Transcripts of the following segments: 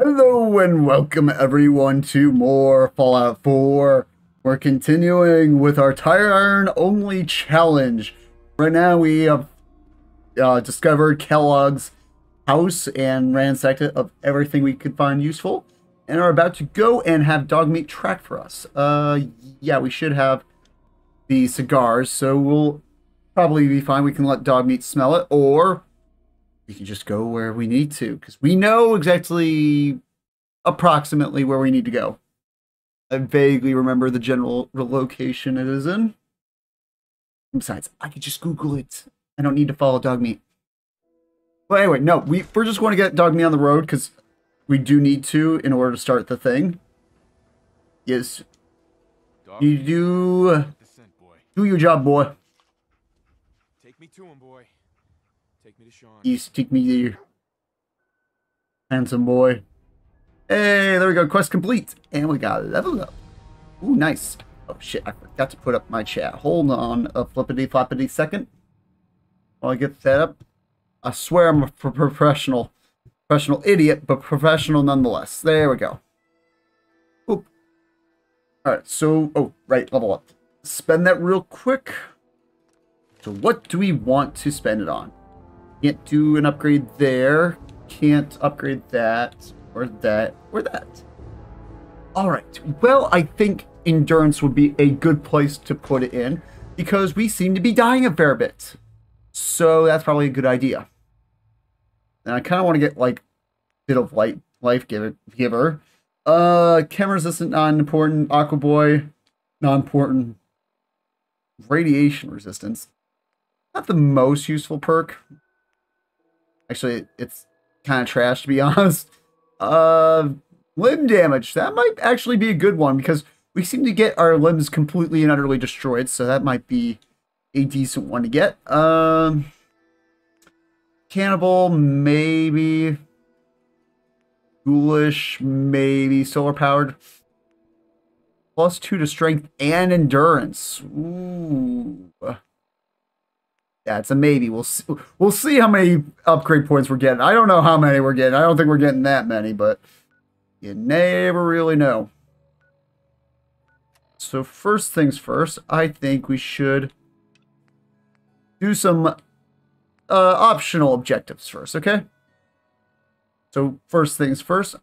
Hello and welcome everyone to more Fallout 4. We're continuing with our tire iron only challenge. Right now we have uh, discovered Kellogg's house and ransacked it of everything we could find useful and are about to go and have Dogmeat track for us. Uh, yeah, we should have the cigars, so we'll probably be fine. We can let Dogmeat smell it, or we can just go where we need to because we know exactly approximately where we need to go. I vaguely remember the general location it is in. Besides, I could just Google it. I don't need to follow Dogmeat. Well, anyway, no, we, we're just going to get Dogmeat on the road because we do need to in order to start the thing. Yes. Dog, You do, do your job, boy. Take me to him, boy. Take me to Sean. You stick me there. Handsome boy. Hey, there we go. Quest complete. And we got level up. Ooh, nice. Oh, shit. I forgot to put up my chat. Hold on a flippity floppity second. While I get that up. I swear I'm a pro- professional. Professional idiot, but professional nonetheless. There we go. Oop. Alright, so... Oh, right. Level up. Spend that real quick. So what do we want to spend it on? Can't do an upgrade there. Can't upgrade that, or that, or that. Alright, well, I think endurance would be a good place to put it in, because we seem to be dying a fair bit. So that's probably a good idea. And I kind of want to get, like, a bit of light, life giver. giver. Uh, chem resistant, non important. Aqua Boy, non important. Radiation resistance. Not the most useful perk. Actually, it's kind of trash to be honest. Uh, limb damage. That might actually be a good one because we seem to get our limbs completely and utterly destroyed, so that might be a decent one to get. Um, cannibal, maybe. Ghoulish, maybe. Solar powered. Plus two to strength and endurance. Ooh. That's a maybe. We'll see, we'll see how many upgrade points we're getting. I don't know how many we're getting. I don't think we're getting that many, but you never really know. So first things first, I think we should do some uh, optional objectives first, okay? So first things first.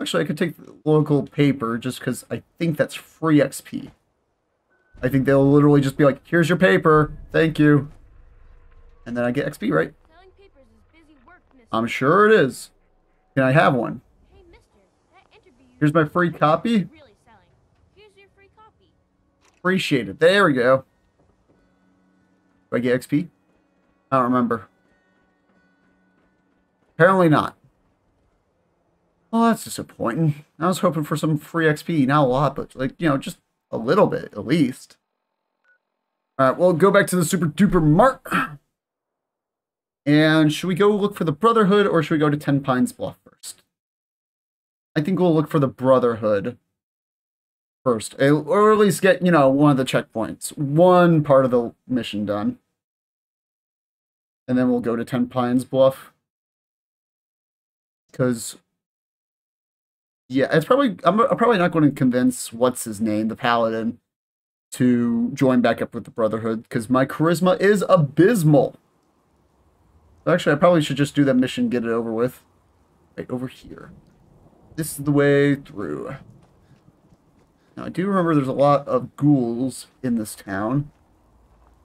Actually, I could take the local paper just because I think that's free XP. I think they'll literally just be like, here's your paper. Thank you. And then I get XP, right? Selling papers is busy work. I'm sure it is. Can I have one? hey, mister, that interview Here's my free copy. Really selling. Here's your free copy. Appreciate it. There we go. Do I get XP? I don't remember. Apparently not. Well, that's disappointing. I was hoping for some free XP. Not a lot, but like, you know, just a little bit at least. All right, well, go back to the super duper mart. And should we go look for the Brotherhood or should we go to Ten Pines Bluff first? I think we'll look for the Brotherhood first, eh, or at least get, you know, one of the checkpoints, one part of the mission done. And then we'll go to Ten Pines Bluff. Because, yeah, it's probably, I'm, I'm probably not going to convince, what's his name, the Paladin, to join back up with the Brotherhood, because my charisma is abysmal. Actually, I probably should just do that mission, get it over with. Right over here. This is the way through. Now, I do remember there's a lot of ghouls in this town.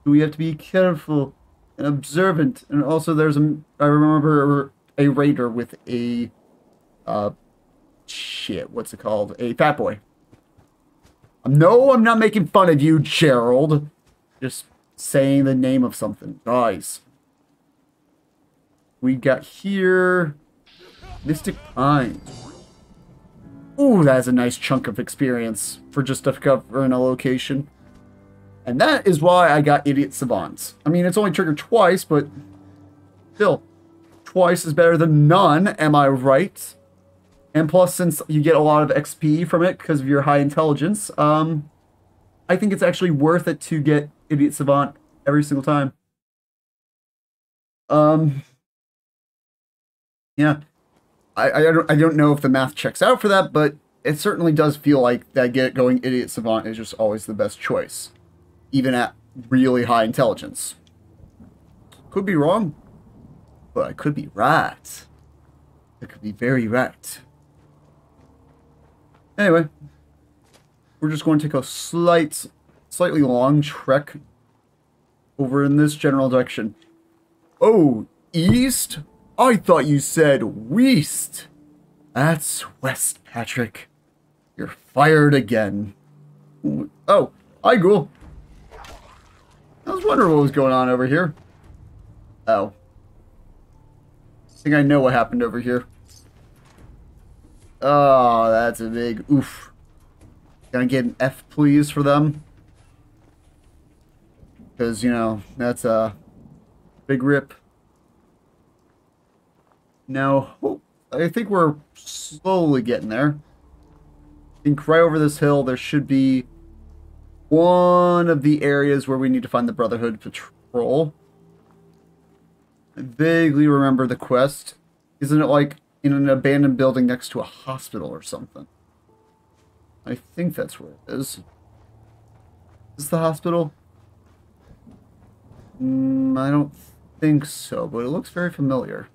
So we have to be careful and observant. And also, there's a. I remember a raider with a. Uh. Shit, what's it called? A fat boy. No, I'm not making fun of you, Gerald. Just saying the name of something. Guys. We got here. Mystic Pines. Ooh, that's a nice chunk of experience for just discovering a location. And that is why I got Idiot Savants. I mean, it's only triggered twice, but still, twice is better than none, am I right? And plus, since you get a lot of XP from it because of your high intelligence, um, I think it's actually worth it to get Idiot Savant every single time. Um, yeah. I, I don't I don't know if the math checks out for that, but it certainly does feel like that get going idiot savant is just always the best choice, even at really high intelligence. Could be wrong, but I could be right. I could be very right. Anyway, we're just going to take a slight, slightly long trek over in this general direction. Oh, east? I thought you said west. That's west, Patrick. You're fired again. Oh, hi, Ghoul. I was wondering what was going on over here. Oh. I think I know what happened over here. Oh, that's a big oof. I get an F, please, for them? Because, you know, that's a big rip. Now, oh, I think we're slowly getting there. I think right over this hill there should be one of the areas where we need to find the Brotherhood Patrol. I vaguely remember the quest. Isn't it like in an abandoned building next to a hospital or something? I think that's where it is. Is the hospital? Mm, I don't think so, but it looks very familiar.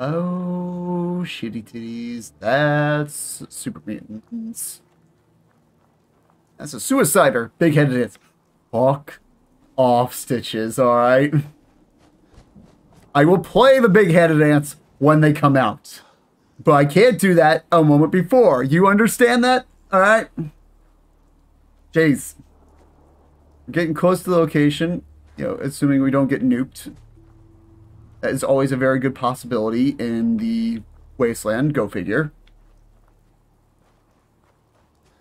Oh, shitty titties. That's super mutants. That's a suicider. Big headed is. Fuck off, Stitches, alright? I will play the big headed ants when they come out. But I can't do that a moment before. You understand that? Alright? Jeez. We're getting close to the location, you know, assuming we don't get nuked. That is always a very good possibility in the wasteland. Go figure.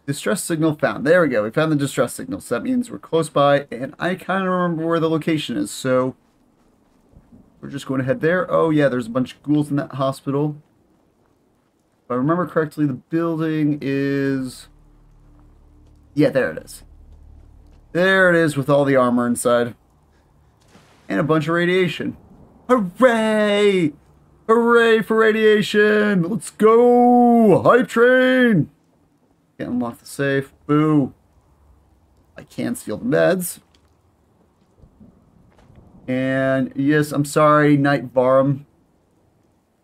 Distress signal found. There we go. We found the distress signal. So that means we're close by, and I kind of remember where the location is. So we're just going to head there. Oh yeah, there's a bunch of ghouls in that hospital. If I remember correctly, the building is... Yeah, there it is. There it is with all the armor inside. And a bunch of radiation. Hooray! Hooray for radiation! Let's go! Hype train! Can't unlock the safe. Boo. I can steal the meds. And yes, I'm sorry, Knight Varham.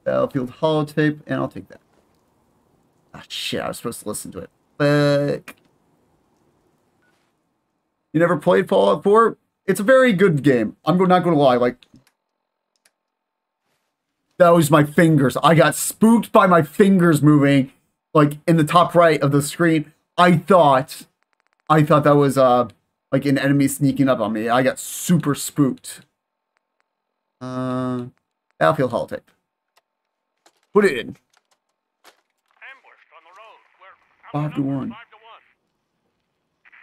Battlefield holotape, and I'll take that. Ah, shit, I was supposed to listen to it. Fuck. You never played Fallout 4? It's a very good game. I'm not going to lie. Like, that was my fingers. I got spooked by my fingers moving, like in the top right of the screen. I thought, I thought that was uh like an enemy sneaking up on me. I got super spooked. Uh, Battlefield holotape. Put it in. Five to one.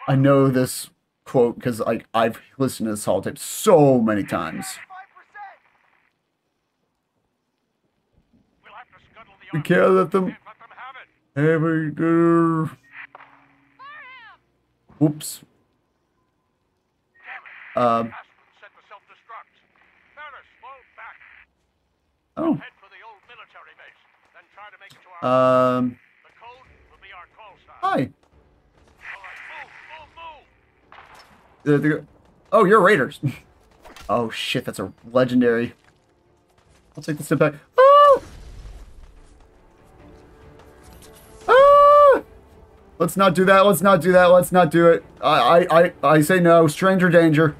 I know this quote because like I've listened to this hall holotape so many times. We can't let them have it. Oops. Um. Oh. Um. Hi. The, the, oh, you're Raiders. oh shit, that's a legendary. I'll take the step back. Oh! Ah! Let's not do that. Let's not do that. Let's not do it. I, I, I, I say no. Stranger danger.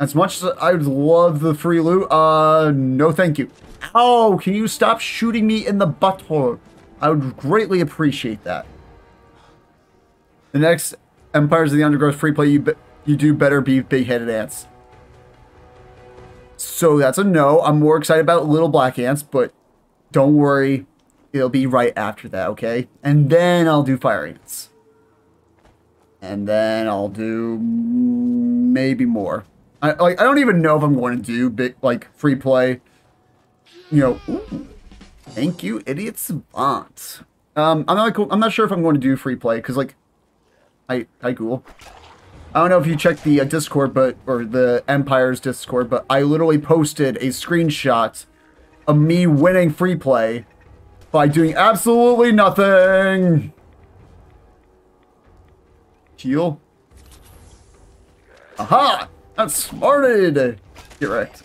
As much as I would love the free loot, uh, no thank you. Ow, can you stop shooting me in the butthole? I would greatly appreciate that. The next Empires of the Undergrowth free play, you, you do better be big-headed ants. So that's a no. I'm more excited about little black ants, but don't worry. It'll be right after that, okay? And then I'll do fire ants. And then I'll do maybe more. I like I don't even know if I'm going to do big like free play. You know, ooh, thank you, idiot savant. Um, I'm not I'm not sure if I'm going to do free play because like, I I cool. I don't know if you checked the uh, Discord, but or the Empire's Discord, but I literally posted a screenshot of me winning free play by doing absolutely nothing. Heal. Aha! That's smarted! Get wrecked.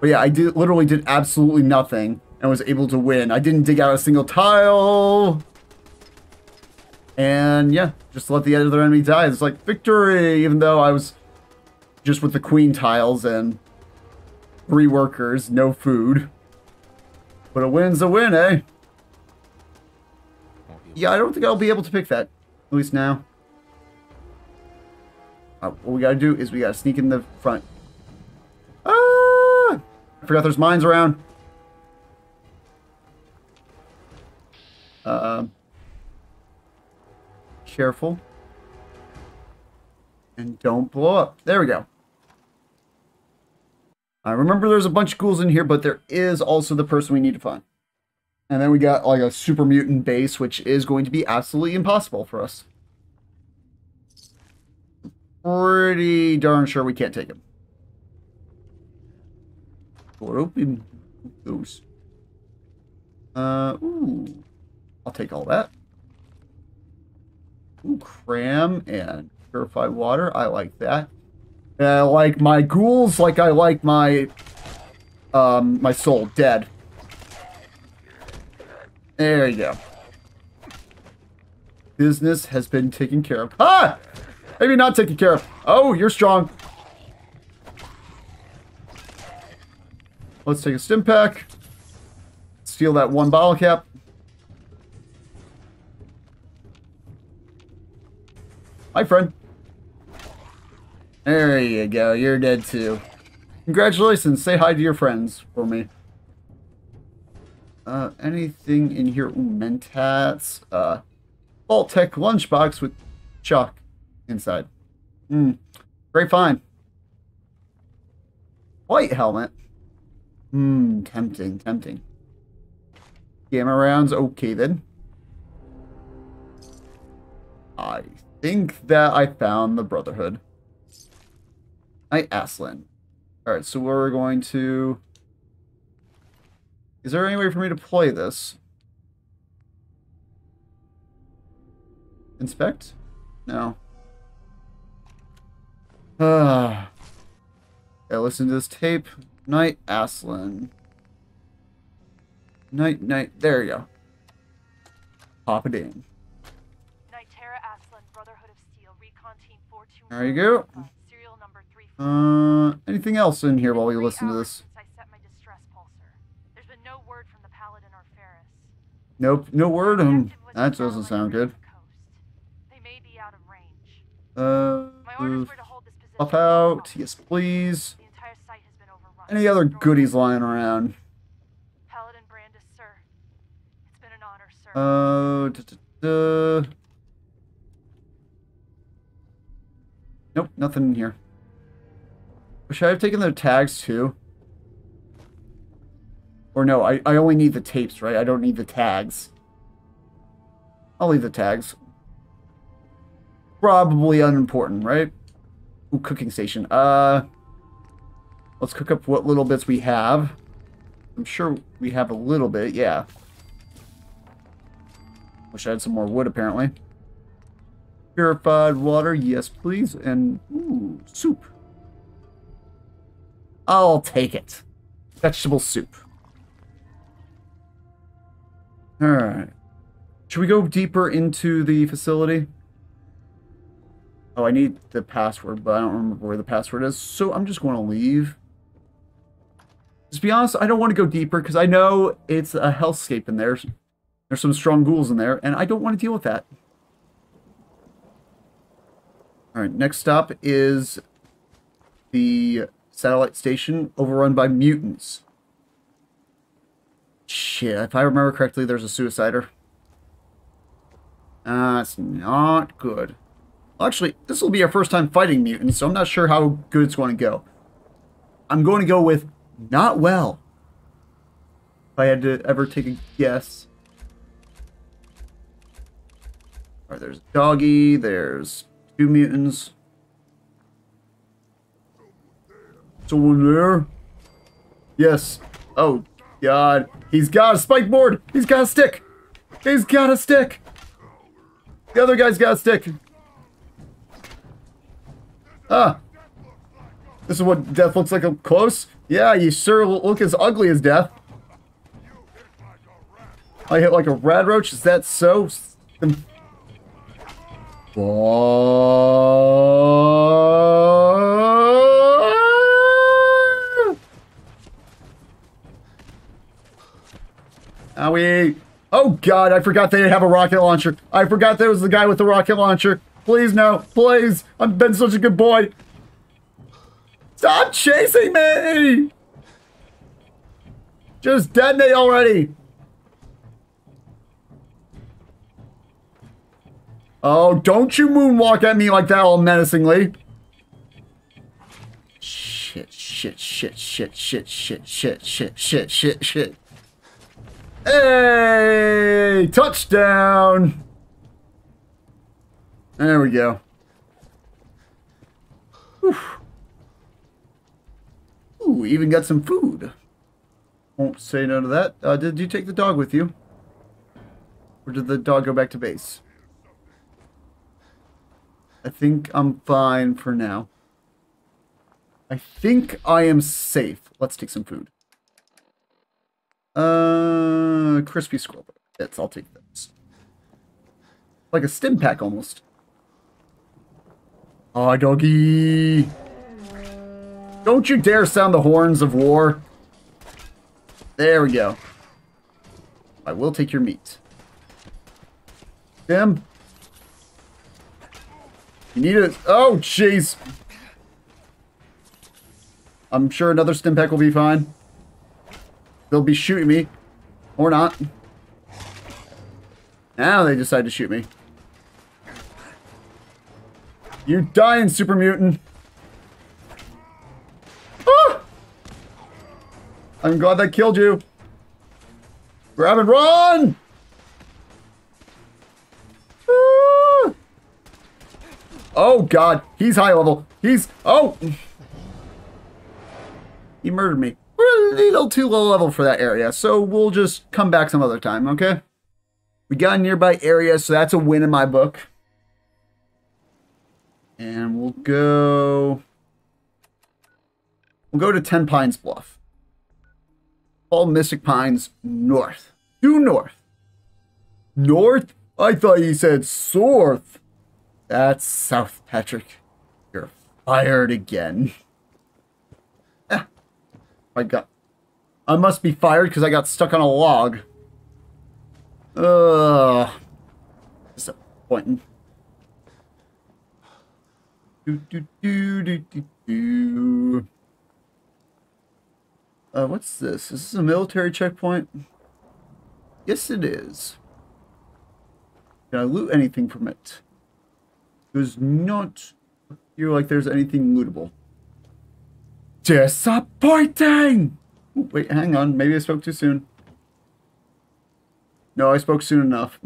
But yeah, I did literally did absolutely nothing and was able to win. I didn't dig out a single tile. And yeah, just let the other enemy die. It's like victory, even though I was just with the queen tiles and three workers, no food. But a win's a win, eh? Yeah, I don't think I'll be able to pick that. At least now. Uh, what we gotta do is we gotta sneak in the front. Ah! I forgot there's mines around. Um. careful. And don't blow up. There we go. I remember there's a bunch of ghouls in here, but there is also the person we need to find. And then we got like a super mutant base, which is going to be absolutely impossible for us. Pretty darn sure we can't take him. Door open. Goes. Uh, ooh. I'll take all that. Ooh, cram and purified water. I like that. And I like my ghouls like I like my, um, my soul dead. There you go. Business has been taken care of. Ah! Maybe not taken care of. Oh, you're strong. Let's take a stim pack. Steal that one bottle cap. Hi, friend. There you go. You're dead too. Congratulations. Say hi to your friends for me. Uh, anything in here? Ooh, Mentats. Uh, Vault-Tec lunchbox with chalk inside. Hmm. Great find. White helmet. Hmm. Tempting. Tempting. Gamma rounds. Okay then. I think that I found the Brotherhood. Knight Astlin. Alright, so we're going to... Is there any way for me to play this? Inspect? No. Ah. yeah, listen to this tape. Knight Astlin. Night, night. There you go. Pop it in. Nitera Aslan, Brotherhood of Steel, Recon Team 421. There you go. Serial number 3. Uh, anything else in here while we listen to this? I set my distress pulsar. There's been no word from the Paladin or Ferris. Nope, no word. Um, that doesn't sound good. off. They may be out of range. Uh, My orders were to hold this position. buff at all out. Yes, please. The entire site has been overrun. Any other goodies lying around? Paladin Brandis, sir. It's been an honor, sir. Uh, duh, duh, duh. Nope, nothing in here. Should I have taken the tags too? Or no, I, I only need the tapes, right? I don't need the tags. I'll leave the tags. Probably unimportant, right? Ooh, cooking station. Uh, let's cook up what little bits we have. I'm sure we have a little bit, yeah. Wish I had some more wood, apparently. Purified water, yes, please. And, ooh, soup. I'll take it. Vegetable soup. Alright. Should we go deeper into the facility? Oh, I need the password, but I don't remember where the password is, so I'm just going to leave. Just be honest, I don't want to go deeper, because I know it's a hellscape in there. There's some strong ghouls in there, and I don't want to deal with that. Alright, next stop is the satellite station overrun by mutants. Shit, if I remember correctly, there's a suicider. That's not good. Actually, this will be our first time fighting mutants, so I'm not sure how good it's going to go. I'm going to go with not well. If I had to ever take a guess. Alright, there's Doggy, there's two mutants. Someone there? Yes, Oh, God. He's got a spike board. He's got a stick. He's got a stick. The other guy's got a stick. Ah. This is what death looks like up close? Yeah, you sure look as ugly as death. I hit like a rad roach? Is that so? Owie. Oh god, I forgot they have a rocket launcher. I forgot there was the guy with the rocket launcher. Please no, please. I've been such a good boy. Stop chasing me! Just detonate already. Oh, don't you moonwalk at me like that all menacingly. Shit, shit, shit, shit, shit, shit, shit, shit, shit, shit, shit. Hey! Touchdown! There we go. Whew. Ooh, even got some food. Won't say no to that. Uh, did you take the dog with you? Or did the dog go back to base? I think I'm fine for now. I think I am safe. Let's take some food. Uh, crispy squirrel. Yes, I'll take those. Like a stim pack almost. Aw, doggy. Don't you dare sound the horns of war. There we go. I will take your meat. Tim? You need it. Oh, jeez. I'm sure another stim pack will be fine. They'll be shooting me. Or not. Now they decide to shoot me. You dying, super mutant. Ah! I'm glad that killed you. Grab and run! Ah! Oh, God. He's high level. He's... Oh! He murdered me. We're a little too low level for that area, so we'll just come back some other time, okay? We got a nearby area, so that's a win in my book. And we'll go... We'll go to Ten Pines Bluff. All Mystic Pines north. Due north. North? I thought you said south. That's South, Patrick. You're fired again. Eh. I got... I must be fired because I got stuck on a log. Ugh. Disappointing. Do, do, do, do, do, do. Uh, what's this? Is this a military checkpoint? Yes, it is. Can I loot anything from it? Does not feel like there's anything lootable. Disappointing! Ooh, wait, hang on. Maybe I spoke too soon. No, I spoke soon enough.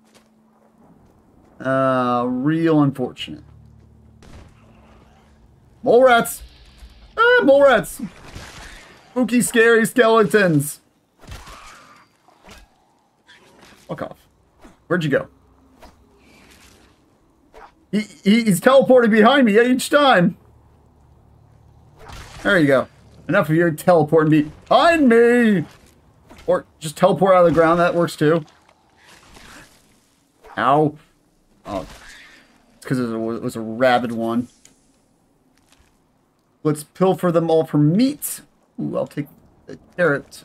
uh, real unfortunate. Mole rats! Ah, mole rats! Spooky, scary skeletons! Fuck off. Where'd you go? He, he, he's teleporting behind me each time. There you go. Enough of your teleporting behind me! Or just teleport out of the ground, that works too. Ow. Oh. It's because it was a rabid one. Let's pilfer them all for meat. Ooh, I'll take the carrot.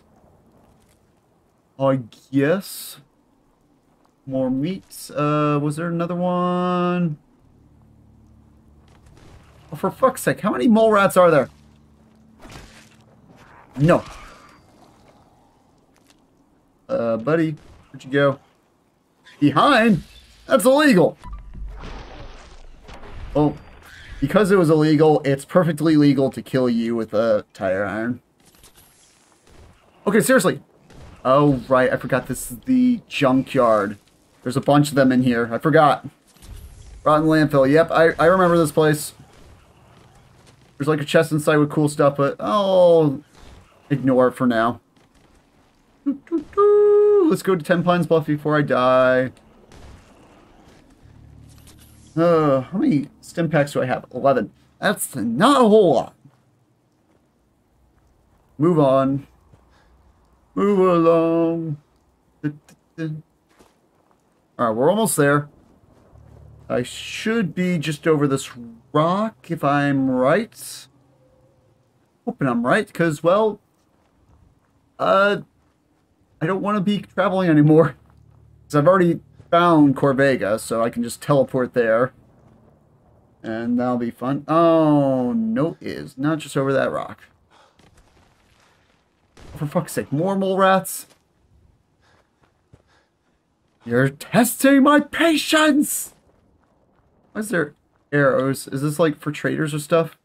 I guess. More meat. Uh, was there another one? Oh, for fuck's sake, how many mole rats are there? No. Uh, buddy, where'd you go? Behind? That's illegal. Oh, because it was illegal, it's perfectly legal to kill you with a tire iron. Okay, seriously. Oh, right, I forgot this is the junkyard. There's a bunch of them in here. I forgot. Rotten landfill. Yep, I, I remember this place. There's like a chest inside with cool stuff, but... Oh... ignore it for now. Let's go to Ten Pines Bluff before I die. Uh, how many stim packs do I have? 11. That's not a whole lot. Move on. Move along. Alright, we're almost there. I should be just over this rock if I'm right. Hoping I'm right, because, well, uh, I don't want to be traveling anymore. Because I've already found Corvega, so I can just teleport there. And that'll be fun. Oh, no, it is not just over that rock. Oh, for fuck's sake, more mole rats? You're testing my patience! Why is there arrows? Is this like for traders or stuff?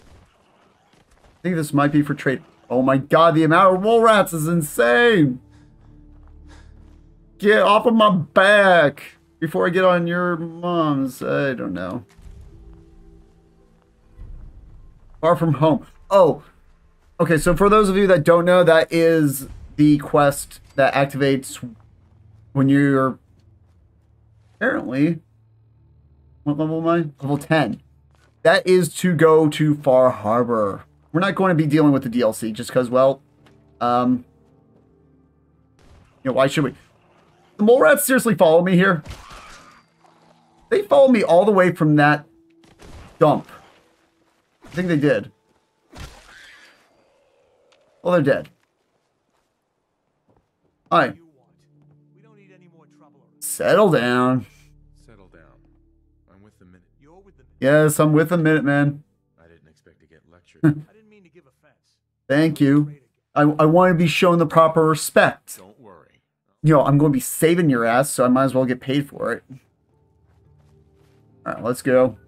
I think this might be for trade. Oh my god, the amount of mole rats is insane! Get off of my back before I get on your mom's. I don't know. Far from home. Oh, okay. So for those of you that don't know, that is the quest that activates when you're apparently what level am I? Level 10. That is to go to Far Harbor. We're not going to be dealing with the DLC just because, well, um, you know, why should we? The mole rats seriously follow me here. They followed me all the way from that dump. I think they did. Well, they're dead. All right. We don't need any more trouble. Settle down. Settle down. I'm with the minute. You're with the. Yes, I'm with a Minuteman. I didn't expect to get lectured. I didn't mean to give offense. Thank you. I, I want to be shown the proper respect. Don't worry. You know, I'm going to be saving your ass, so I might as well get paid for it. All right, let's go.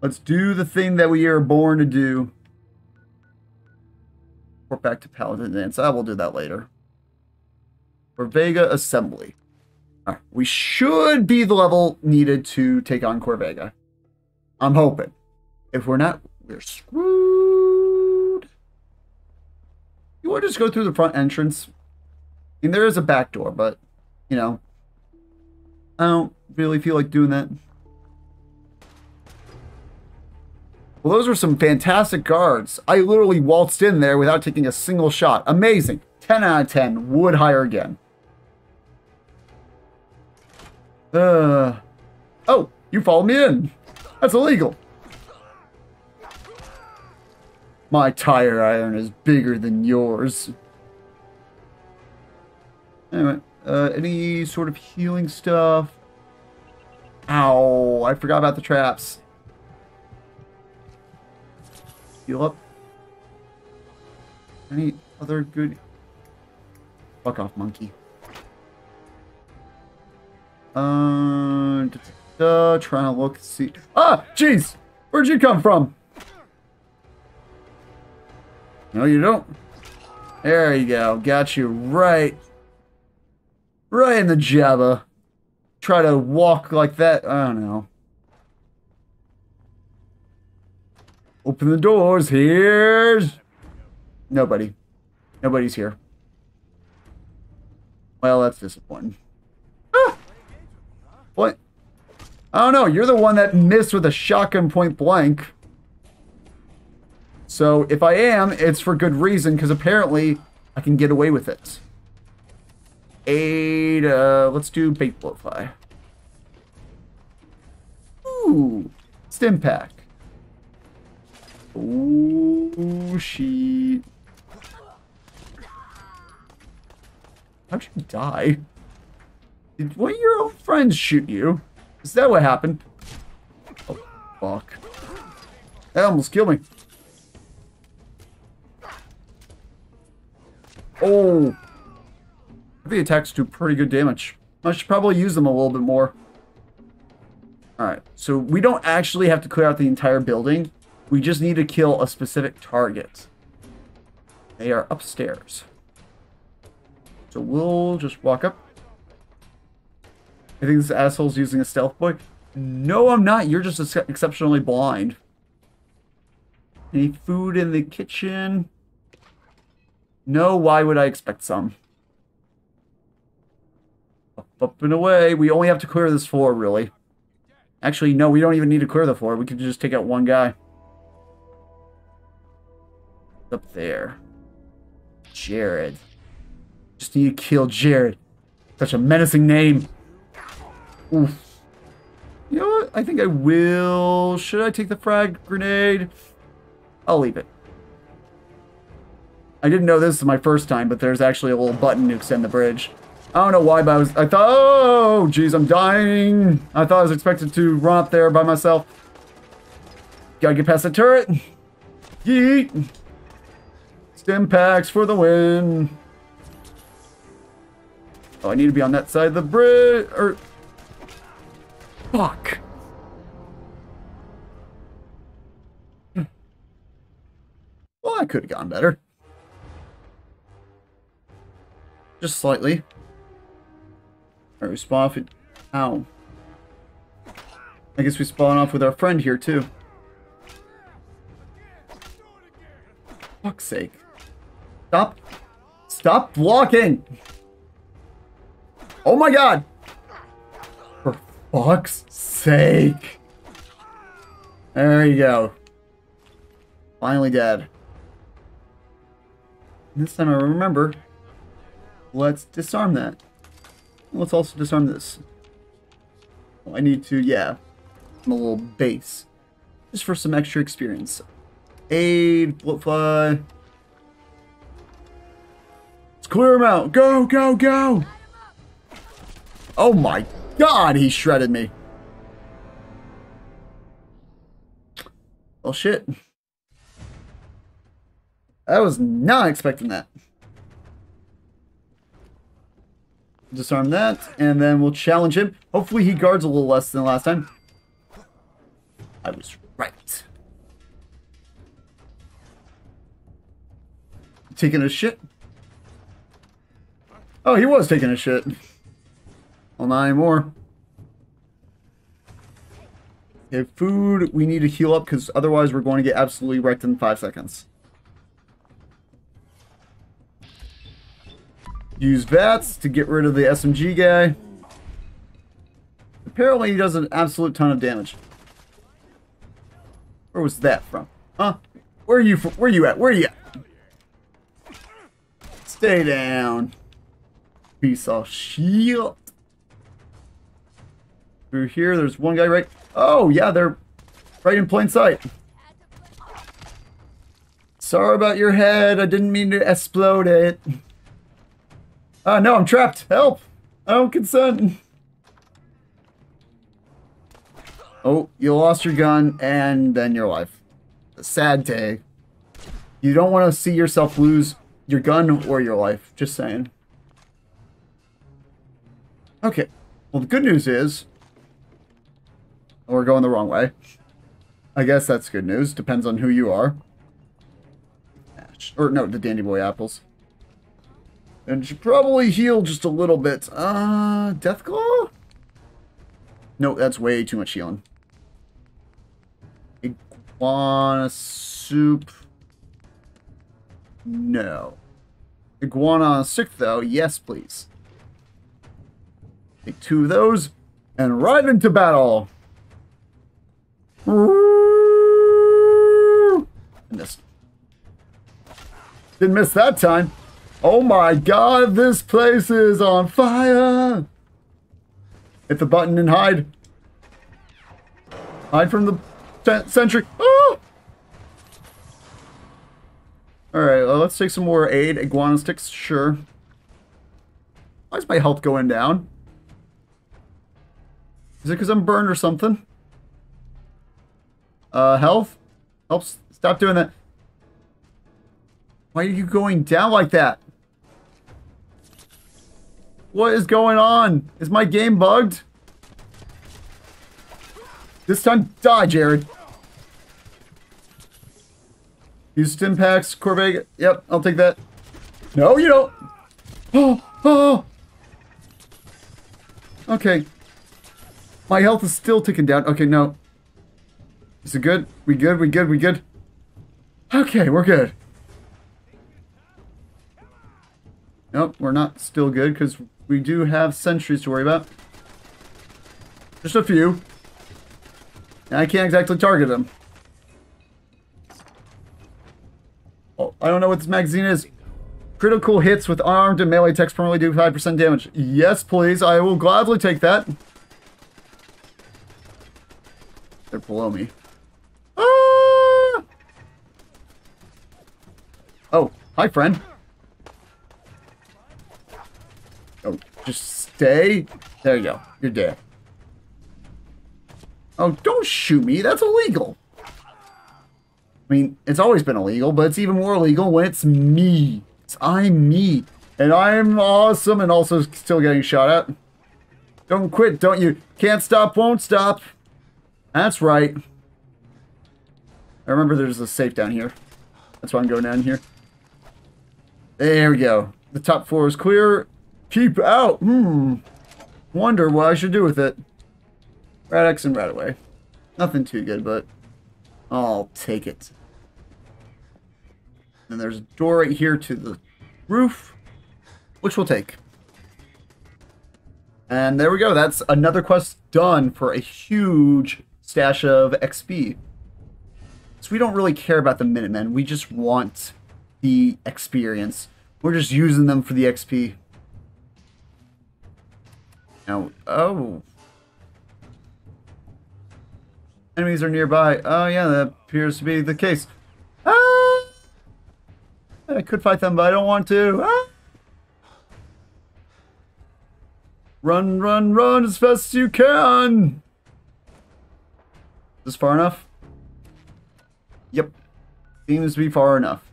Let's do the thing that we are born to do. Report back to Paladin Danse. I will do that later. Corvega Assembly. All right, we should be the level needed to take on Corvega. I'm hoping. If we're not, we're screwed. You want to just go through the front entrance? I mean, there is a back door, but, you know, I don't really feel like doing that. Well, those were some fantastic guards. I literally waltzed in there without taking a single shot. Amazing. 10 out of 10. Would hire again. Uh. Oh, you followed me in. That's illegal. My tire iron is bigger than yours. Anyway, uh, any sort of healing stuff? Ow, I forgot about the traps. Heal up. Any other good... Fuck off, monkey. Uh, da, da, da, trying to look, see... Ah, jeez! Where'd you come from? No, you don't. There you go. Got you right. Right in the jabba. Try to walk like that. I don't know. Open the doors. Here's... Nobody. Nobody's here. Well, that's disappointing. Ah! What? I don't know. You're the one that missed with a shotgun point blank. So if I am, it's for good reason, because apparently I can get away with it. Eight, uh, let's do bait bloatfly. Ooh, stim pack. Ooh, she. How'd you die? Did one of your own friends shoot you? Is that what happened? Oh, fuck. That almost killed me. Oh. The attacks do pretty good damage. I should probably use them a little bit more. Alright, so we don't actually have to clear out the entire building. We just need to kill a specific target. They are upstairs. So we'll just walk up. I think this asshole's using a stealth boy. No, I'm not. You're just ex exceptionally blind. Any food in the kitchen? No, why would I expect some? Up, up and away. We only have to clear this floor, really. Actually, no, we don't even need to clear the floor. We can just take out one guy. Up there. Jared. Just need to kill Jared. Such a menacing name. Oof. You know what? I think I will. Should I take the frag grenade? I'll leave it. I didn't know this is my first time, but there's actually a little button to extend the bridge. I don't know why, but I was. I thought, oh, jeez, I'm dying. I thought I was expected to run up there by myself. Gotta get past the turret. Yeet. Stim packs for the win. Oh, I need to be on that side of the bridge. Or. Fuck. Well, I could have gone better. Just slightly. Alright, we spawn off it. Ow. I guess we spawn off with our friend here, too. Fuck's sake. Stop. Stop blocking! Oh my god! For fuck's sake. There you go. Finally dead. This time I remember. Let's disarm that. Let's also disarm this. I need to, yeah. I'm a little base. Just for some extra experience. Aid, Bloatfly. Clear him out. Go, go, go! Oh my god, he shredded me. Well, shit. I was not expecting that. Disarm that, and then we'll challenge him. Hopefully he guards a little less than last time. I was right. Taking a shit? Oh, he was taking a shit. Well, not anymore. Okay, food, we need to heal up because otherwise we're going to get absolutely wrecked in five seconds. Use VATS to get rid of the SMG guy. Apparently he does an absolute ton of damage. Where was that from? Huh? Where are you from? Where are you at? Where are you at? Stay down. Piece of shield. Through here, there's one guy right... Oh, yeah, they're right in plain sight. Sorry about your head. I didn't mean to explode it. Ah, no, I'm trapped. Help! I don't consent. Oh, you lost your gun and then your life. A sad day. You don't want to see yourself lose your gun or your life. Just saying. Okay. Well, the good news is... We're going the wrong way. I guess that's good news. Depends on who you are. Or, no, the Dandy Boy apples. And should probably heal just a little bit. Uh, Deathclaw? No, that's way too much healing. Iguana soup. No. Iguana sick though, yes please. Take two of those and ride into battle. Didn't miss that time. Oh my god, this place is on fire! Hit the button and hide. Hide from the sentry. Oh! Alright, well, let's take some more aid. Iguana sticks, sure. Why is my health going down? Is it because I'm burned or something? Uh, health? Helps. Stop doing that. Why are you going down like that? What is going on? Is my game bugged? This time, die, Jared. Use stim packs, Corvega. Yep, I'll take that. No, you don't. Oh, oh. Okay. My health is still ticking down. Okay, no. Is it good? We good? We good? We good? Okay, we're good. Nope, we're not still good because we do have sentries to worry about. Just a few. I can't exactly target them. Oh, I don't know what this magazine is. Critical hits with armed and melee attacks permanently do 5% damage. Yes, please. I will gladly take that. They're below me. Ah! Oh, hi, friend. Oh, just stay. There you go. You're dead. Oh, don't shoot me. That's illegal. I mean, it's always been illegal, but it's even more illegal when it's me. It's I'm me. And I'm awesome and also still getting shot at. Don't quit, don't you? Can't stop, won't stop. That's right. I remember there's a safe down here. That's why I'm going down here. There we go. The top floor is clear. Keep out. Hmm. Wonder what I should do with it. Rad-X and RadAway. Nothing too good, but I'll take it. And there's a door right here to the roof, which we'll take. And there we go. That's another quest done for a huge stash of XP. So we don't really care about the Minutemen. We just want the experience. We're just using them for the XP. Now, oh. Enemies are nearby. Oh yeah, that appears to be the case. Ah! I could fight them, but I don't want to. Ah! Run, run, run as fast as you can! Is this far enough? Yep. Seems to be far enough.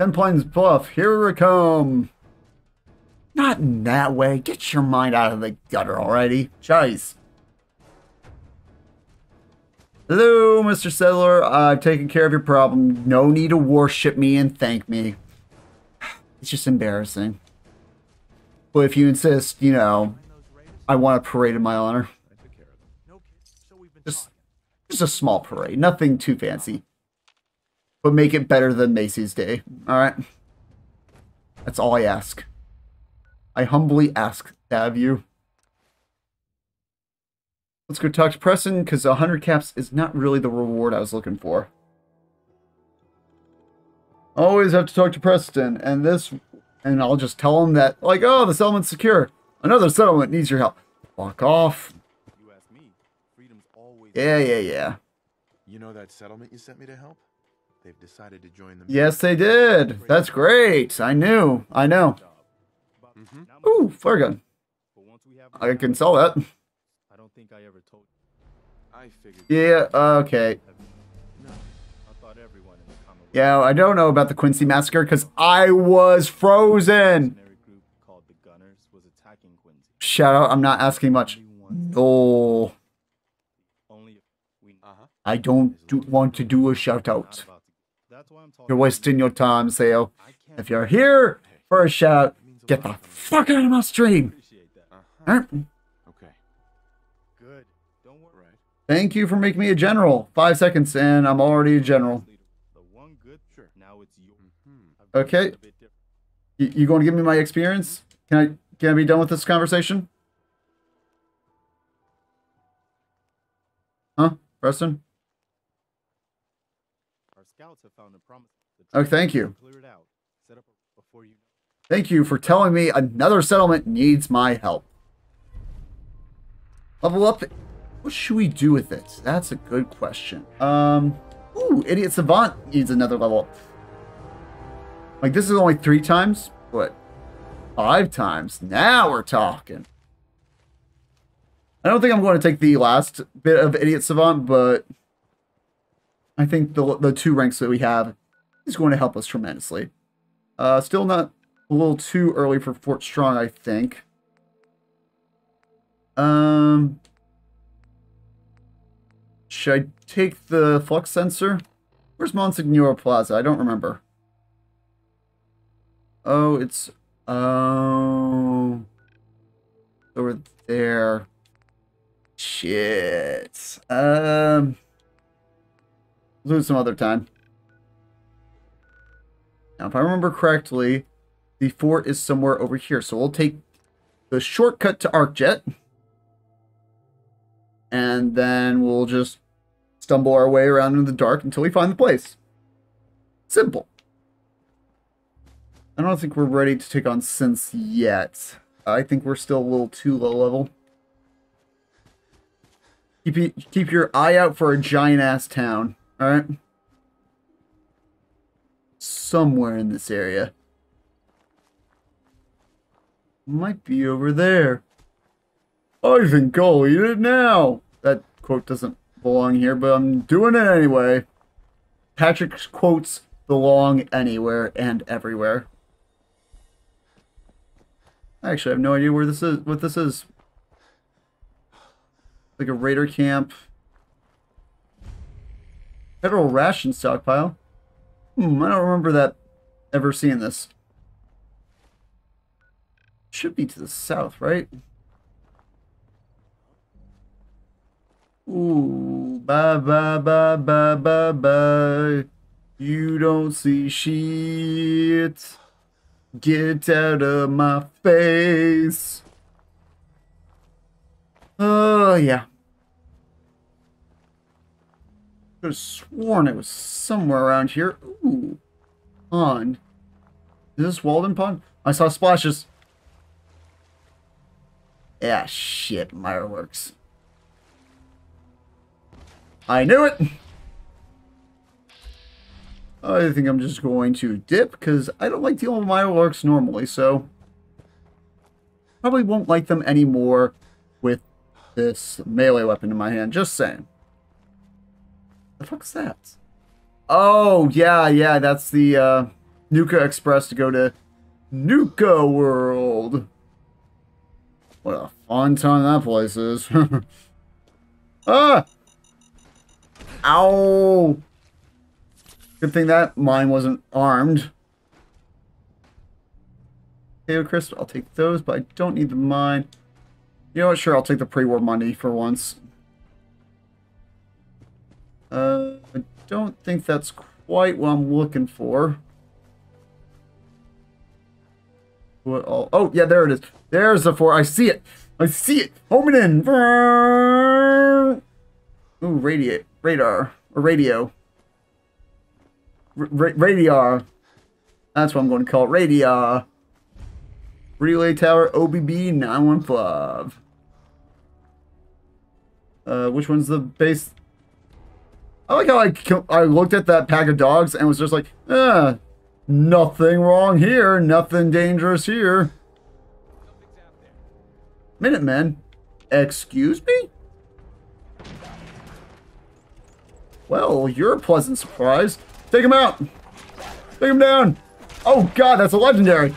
Tenpines Bluff, here we come! Not in that way. Get your mind out of the gutter already. Jeez. Hello, Mr. Settler. I've taken care of your problem. No need to worship me and thank me. It's just embarrassing. But if you insist, you know, I want a parade in my honor. Just, a small parade. Nothing too fancy. But make it better than Macy's Day. Alright? That's all I ask. I humbly ask that of you. Let's go talk to Preston, because 100 caps is not really the reward I was looking for. Always have to talk to Preston, and this, and I'll just tell him that, like, oh, the settlement's secure. Another settlement needs your help. Walk off. You ask me. Freedom's always. Yeah, yeah, yeah. You know that settlement you sent me to help? They've decided to join the Yes, they did. That's great. I knew. I know. Mm-hmm. Ooh, flare gun. I can sell that. I don't think I ever told I figured. Yeah, okay. No. I thought everyone in the Commonwealth Yeah, I don't know about the Quincy Massacre because I was frozen. mercenary group called the Gunners was attacking Quincy. Shout out, I'm not asking much. Only one- No, Only if we Uh huh. I don't do, want to do a shout out. about to. That's why I'm talking. You're wasting your time, Sayo. If you're here for a shout, get the fuck out of my stream. appreciate that. Uh huh. Alright. Okay. Good. Don't worry. Thank you for making me a general. Five seconds and I'm already a general. The one good. Sure. Now it's yours. Mm-hmm. I've done Okay. it a bit different. You, you going to give me my experience? Can I can I be done with this conversation? Huh, Preston? Our scouts have found a promise. Oh, thank you. Out. Set up before you. Thank you for telling me another settlement needs my help. Level up. What should we do with it? That's a good question. Um, ooh, Idiot Savant needs another level up. Like, this is only three times, but five times. Now we're talking. I don't think I'm going to take the last bit of Idiot Savant, but I think the, the two ranks that we have is going to help us tremendously. Uh, still not a little too early for Fort Strong, I think. Um, should I take the flux sensor? Where's Monsignor Plaza? I don't remember. Oh, it's oh over there. Shit. Um, lose some other time. Now, if I remember correctly, the fort is somewhere over here. So we'll take the shortcut to Arcjet. And then we'll just stumble our way around in the dark until we find the place. Simple. I don't think we're ready to take on Synths yet. I think we're still a little too low level. Keep, keep your eye out for a giant ass town, alright? Somewhere in this area. Might be over there. I think I'll eat it now. That quote doesn't belong here, but I'm doing it anyway. Patrick's quotes belong anywhere and everywhere. I actually have no idea where this is. What this is. Like a raider camp. Federal ration stockpile. Hmm, I don't remember that ever seeing this. Should be to the south, right? Ooh, bye bye bye bye bye bye. You don't see shit. Get out of my face. Oh, yeah. Have sworn it was somewhere around here. Ooh. Pond. Is this Walden Pond? I saw splashes. Yeah, shit, Fireworks. I knew it! I think I'm just going to dip, because I don't like dealing with Fireworks normally, so... Probably won't like them anymore with this melee weapon in my hand, just saying. The fuck's that? Oh, yeah, yeah, that's the uh, Nuka Express to go to Nuka World. What a fun time that place is. ah! Ow! Good thing that mine wasn't armed. Potato crisp, I'll take those, but I don't need the mine. You know what? Sure, I'll take the pre-war money for once. Uh, I don't think that's quite what I'm looking for. What all? Oh, yeah, there it is. There's the four. I see it. I see it. Home and in. Ooh, radiate, radar, or radio. R radar. That's what I'm going to call it. Radar. Relay tower OBB 915. Uh, which one's the base? I like how I, I looked at that pack of dogs and was just like, eh, nothing wrong here, nothing dangerous here. Minutemen? Excuse me? Well, you're a pleasant surprise. Take him out! Take him down! Oh god, that's a legendary!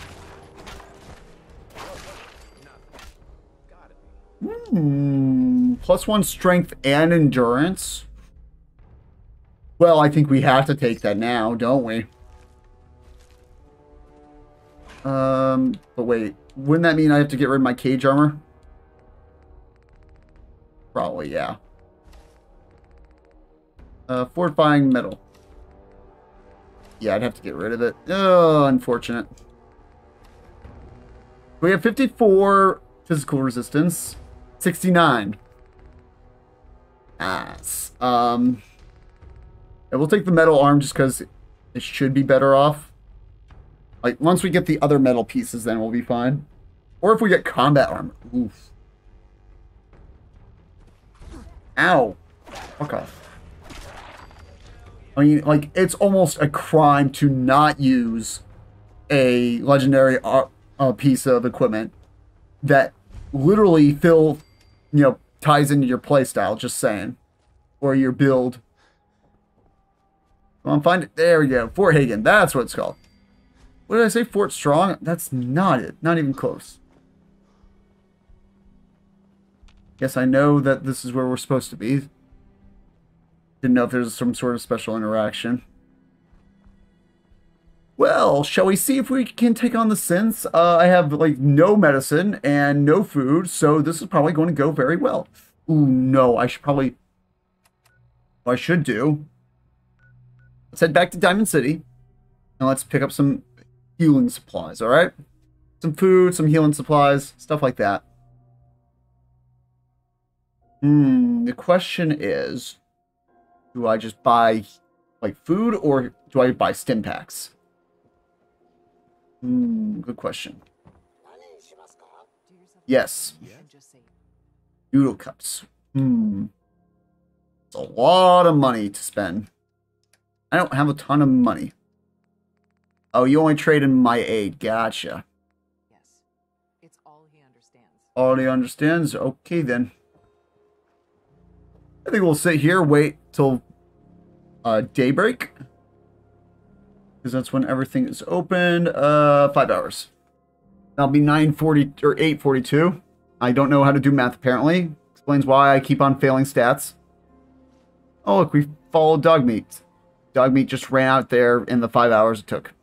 Hmm, plus one strength and endurance. Well, I think we have to take that now, don't we? Um, but wait, wouldn't that mean I have to get rid of my cage armor? Probably, yeah. Uh, fortifying metal. Yeah, I'd have to get rid of it. Oh, unfortunate. We have 54 physical resistance. 69. Ass. Um, yeah, we'll take the metal arm just because it should be better off. Like, once we get the other metal pieces, then we'll be fine. Or if we get combat armor. Oof. Ow. Fuck off. I mean, like, it's almost a crime to not use a legendary uh, uh, piece of equipment that literally fill, you know, ties into your playstyle, just saying. Or your build. Come on, find it. There we go. Fort Hagen. That's what it's called. What did I say? Fort Strong? That's not it. Not even close. Yes, I know that this is where we're supposed to be. Didn't know if there's some sort of special interaction. Well, shall we see if we can take on the synths? Uh, I have, like, no medicine and no food, so this is probably going to go very well. Ooh, no, I should probably... I should do... Let's head back to Diamond City. And let's pick up some healing supplies, alright? Some food, some healing supplies, stuff like that. Hmm, the question is, do I just buy, like, food, or do I buy stim packs? Hmm, good question. Yes. Noodle cups. Hmm. It's a lot of money to spend. I don't have a ton of money. Oh, you only trade in my aid. Gotcha. Yes. It's all he understands. All he understands? Okay, then. I think we'll sit here, wait till uh, daybreak. Because that's when everything is open. Uh, five hours. That'll be 9.40 or 8.42. I don't know how to do math, apparently. Explains why I keep on failing stats. Oh, look, we followed Dogmeat. Dogmeat just ran out there in the five hours it took.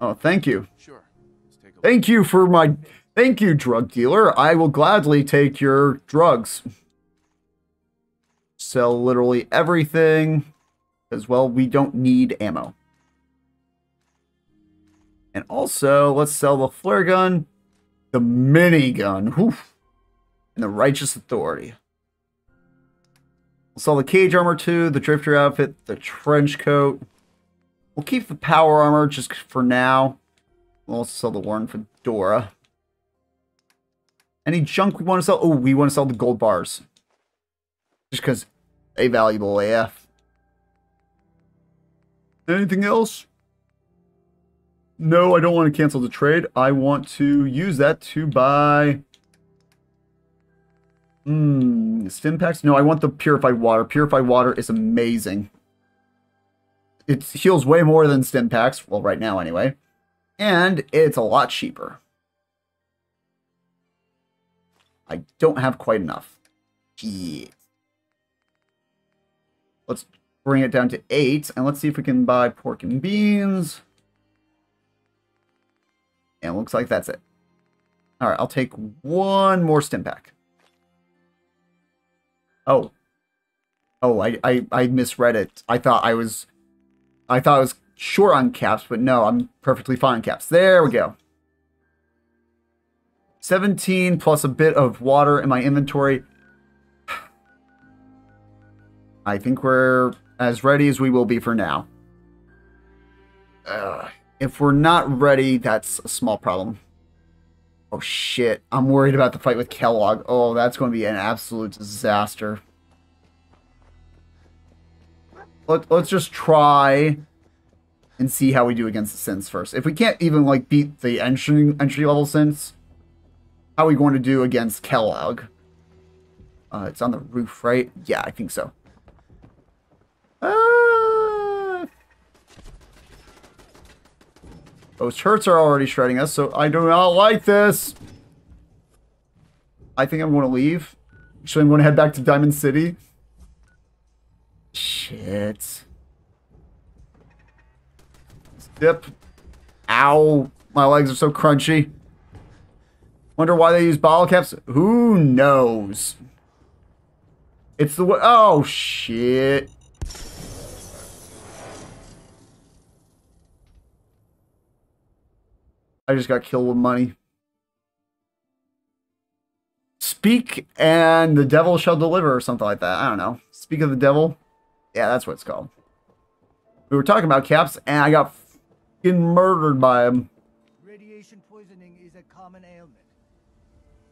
Oh, thank you. Sure. Let's take a look. Thank you for my... Thank you, drug dealer. I will gladly take your drugs. Sell literally everything. As well, we don't need ammo. And also, let's sell the flare gun, the minigun, whew, and the righteous authority. Sell the cage armor too, the drifter outfit, the trench coat. We'll keep the power armor just for now. We'll also sell the Worn Fedora. Any junk we want to sell? Oh, we want to sell the gold bars. Just because they valuable AF. Anything else? No, I don't want to cancel the trade. I want to use that to buy... Hmm, stim packs? No, I want the purified water. Purified water is amazing. It heals way more than stim packs. Well, right now anyway. And it's a lot cheaper. I don't have quite enough. Shit. Let's bring it down to 8, and let's see if we can buy pork and beans. And looks like that's it. Alright, I'll take one more stim pack. Oh. Oh, I, I, I misread it. I thought I was... I thought I was short on caps, but no, I'm perfectly fine on caps. There we go. 17 plus a bit of water in my inventory. I think we're as ready as we will be for now. Ugh. If we're not ready, that's a small problem. Oh shit, I'm worried about the fight with Kellogg. Oh, that's going to be an absolute disaster. Let, let's just try and see how we do against the synths first. If we can't even like beat the entry entry level synths, how are we going to do against Kellogg? Uh, it's on the roof, right? Yeah, I think so. Uh, those hurts are already shredding us, so I do not like this. I think I'm going to leave. Actually, I'm going to head back to Diamond City. Shit. Dip. Ow. My legs are so crunchy. Wonder why they use bottle caps? Who knows? It's the way. Oh, shit. I just got killed with money. Speak and the devil shall deliver or something like that. I don't know. Speak of the devil. Yeah, that's what it's called. We were talking about caps and I got fucking murdered by him. Radiation poisoning is a common ailment.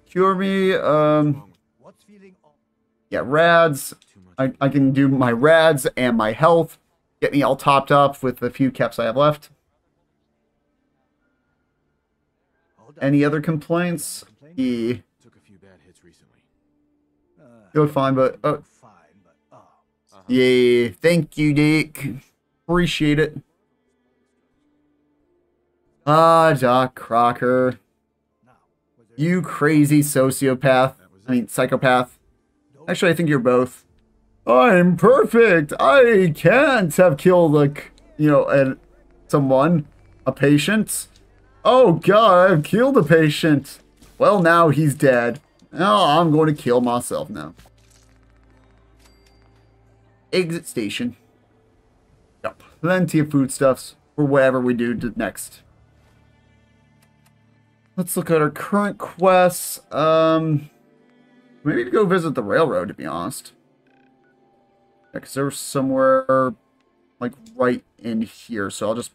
Cure me. Um, What's feeling yeah, rads. I, I can do my rads and my health. Get me all topped up with the few caps I have left. Any other complaints? Yeah, Took a few bad hits recently. Uh, you look fine, but oh, fine, but oh. yeah. Thank you, Dick. Appreciate it. Ah, Doc Crocker. Now, was there You crazy sociopath. I mean, psychopath. Actually, I think you're both. I'm perfect. I can't have killed, like, you know, a, someone, a patient. Oh, God, I've killed a patient. Well, now he's dead. Oh, I'm going to kill myself now. Exit station. Got plenty of foodstuffs. for whatever we do next. Let's look at our current quests. Um, maybe to go visit the railroad, to be honest. Because there's somewhere like right in here. So I'll just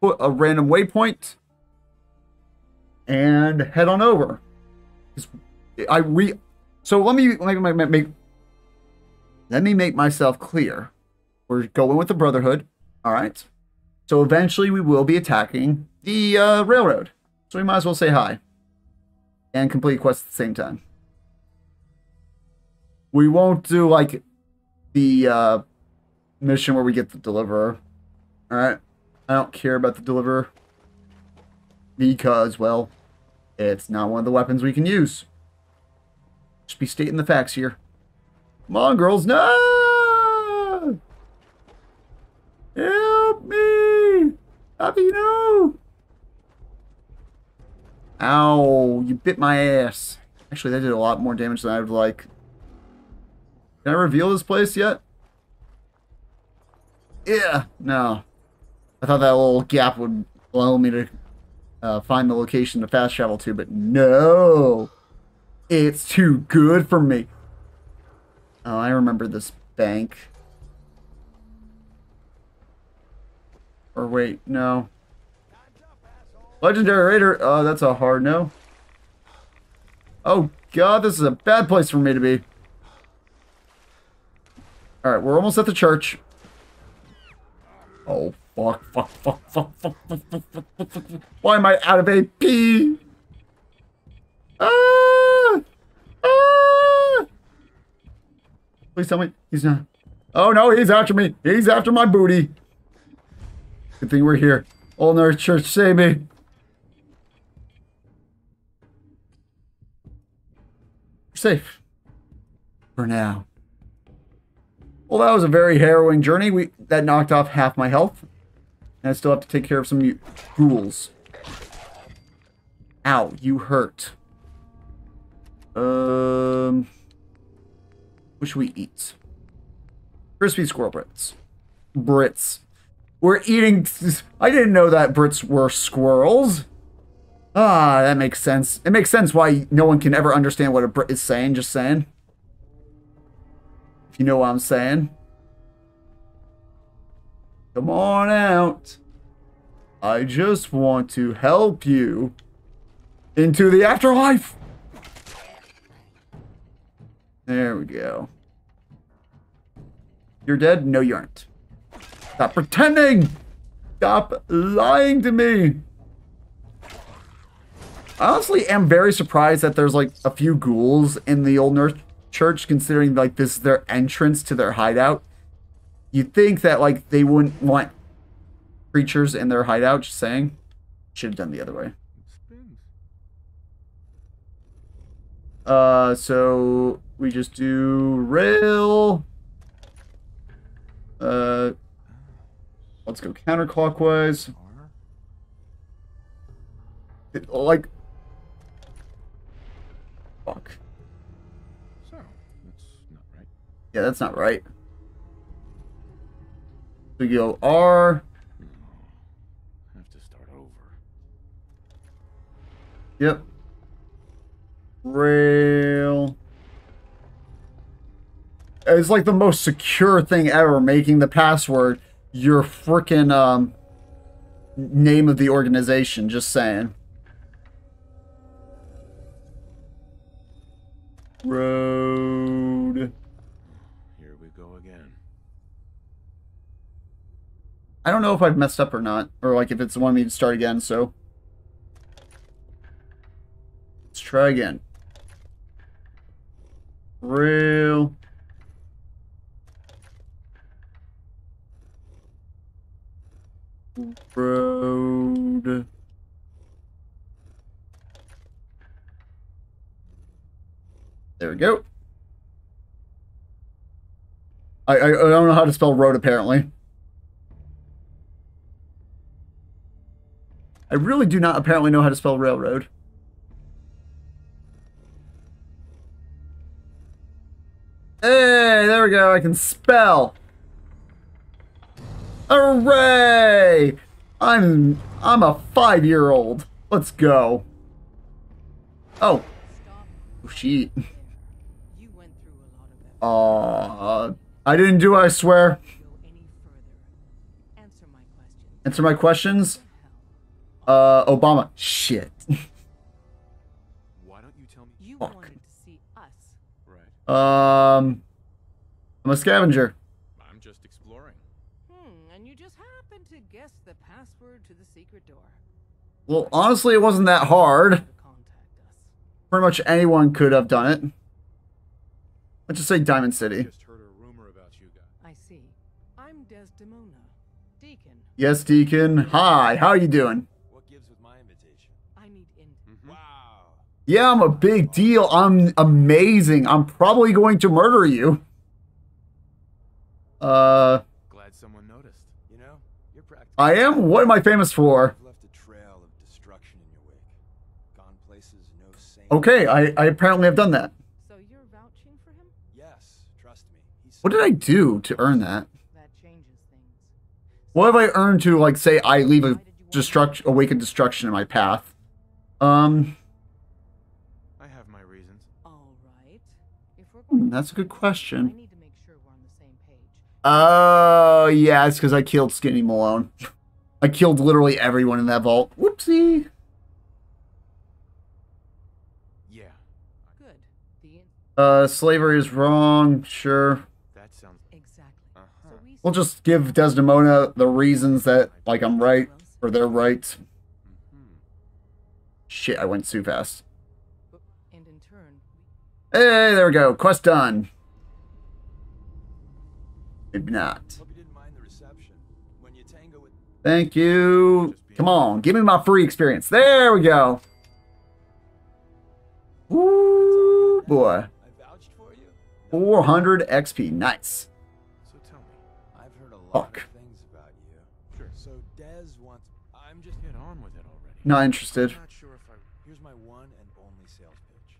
put a random waypoint and head on over. I we so let me make, make, make let me make myself clear. We're going with the Brotherhood, all right. So eventually we will be attacking the uh, railroad. So we might as well say hi and complete quests at the same time. We won't do like the uh, mission where we get the deliverer. All right. I don't care about the deliverer because, well, it's not one of the weapons we can use. Just be stating the facts here. Come on, girls. No! Help me! Happy no! Ow, you bit my ass. Actually, that did a lot more damage than I would like. Can I reveal this place yet? Yeah, no. I thought that little gap would allow me to uh, find the location to fast travel to, but no! It's too good for me. Oh, I remember this bank. Or wait, no. Legendary Raider. Oh, that's a hard no. Oh god, this is a bad place for me to be. Alright, we're almost at the church. Oh, fuck, fuck, fuck, fuck, fuck, fuck, fuck, fuck, fuck, fuck. Why am I out of AP? Ah! Ah! Please tell me he's not. Oh no, he's after me. He's after my booty. Good thing we're here. Old North Church, save me. We're safe. For now. Well, that was a very harrowing journey. We That knocked off half my health. And I still have to take care of some ghouls. Ow, you hurt. Um... What should we eat? Crispy squirrel Brits. Brits. We're eating... I didn't know that Brits were squirrels. Ah, that makes sense. It makes sense why no one can ever understand what a Brit is saying, just saying. If you know what I'm saying. Come on out. I just want to help you into the afterlife. There we go. You're dead? No, you aren't. Stop pretending! Stop lying to me! I honestly am very surprised that there's like a few ghouls in the Old Church, considering like this is their entrance to their hideout. You'd think that like they wouldn't want creatures in their hideout, just saying. Should have done the other way. Uh, so we just do rail. Uh, let's go counterclockwise. It, like, fuck. So, that's not right. Yeah, that's not right. You go R. have to start over. Yep. Rail. It's like the most secure thing ever, making the password your freaking um, name of the organization. Just saying. Road. Here we go again. I don't know if I've messed up or not, or like if it's wanting me to start again, so. Let's try again. Rail. Road. There we go. I, I, I don't know how to spell road apparently. I really do not apparently know how to spell railroad. Hey, there we go. I can spell. Hooray! I'm I'm a five year old. Let's go. Oh, oh shit. You went through a lot of that. Uh, I didn't do it, I swear. Go any further. Answer my question. Answer my questions. Hell. Uh, Obama. Shit. Why don't you tell me? You Fuck. wanted to see us. Right. Um, I'm a scavenger. I'm just exploring. Hmm, and you just happened to guess the password to the secret door. Well, honestly, it wasn't that hard. Contact us. Pretty much anyone could have done it. Let's just say Diamond City. Just heard a rumor about you guys. I see. I'm Desdemona. Deacon. Yes, Deacon. Hi, how are you doing? What gives with my invitation? I need in. Wow. Yeah, I'm a big deal. I'm amazing. I'm probably going to murder you. Uh, Glad someone noticed. You know, you're practically. I am. What am I famous for? Left a trail of destruction in your wake. Gone places no saint. Okay, I, I apparently have done that. So you're vouching for him? Yes, trust me. He's What did I do to earn that? That changes things. What have I earned to, like, say I leave a destruction, awaken destruction in my path? Um, I have my reasons. All right. If we're hmm, going to that's a good I question. need to make sure we're on the same page. Oh, yeah, it's because I killed Skinny Malone. I killed literally everyone in that vault. Whoopsie. Yeah. Good. The Uh, slavery is wrong. Sure. That sounds. exactly. Uh So huh. we We'll just give Desdemona the reasons that, like, I'm right or they're right. hmm Shit, I went too fast. And in turn, Hey, there we go. Quest done. Maybe not. You didn't mind the reception. When you tango with Thank you. Come on, give me my free experience. There we go. Ooh, boy. I vouched for you. 400 XP. Nice. So tell me. I've heard a lot Fuck. of things about you. Sure. So Dez wants. I'm just. Get on with it already. Not interested. I'm not sure if I. Here's my one and only sales pitch.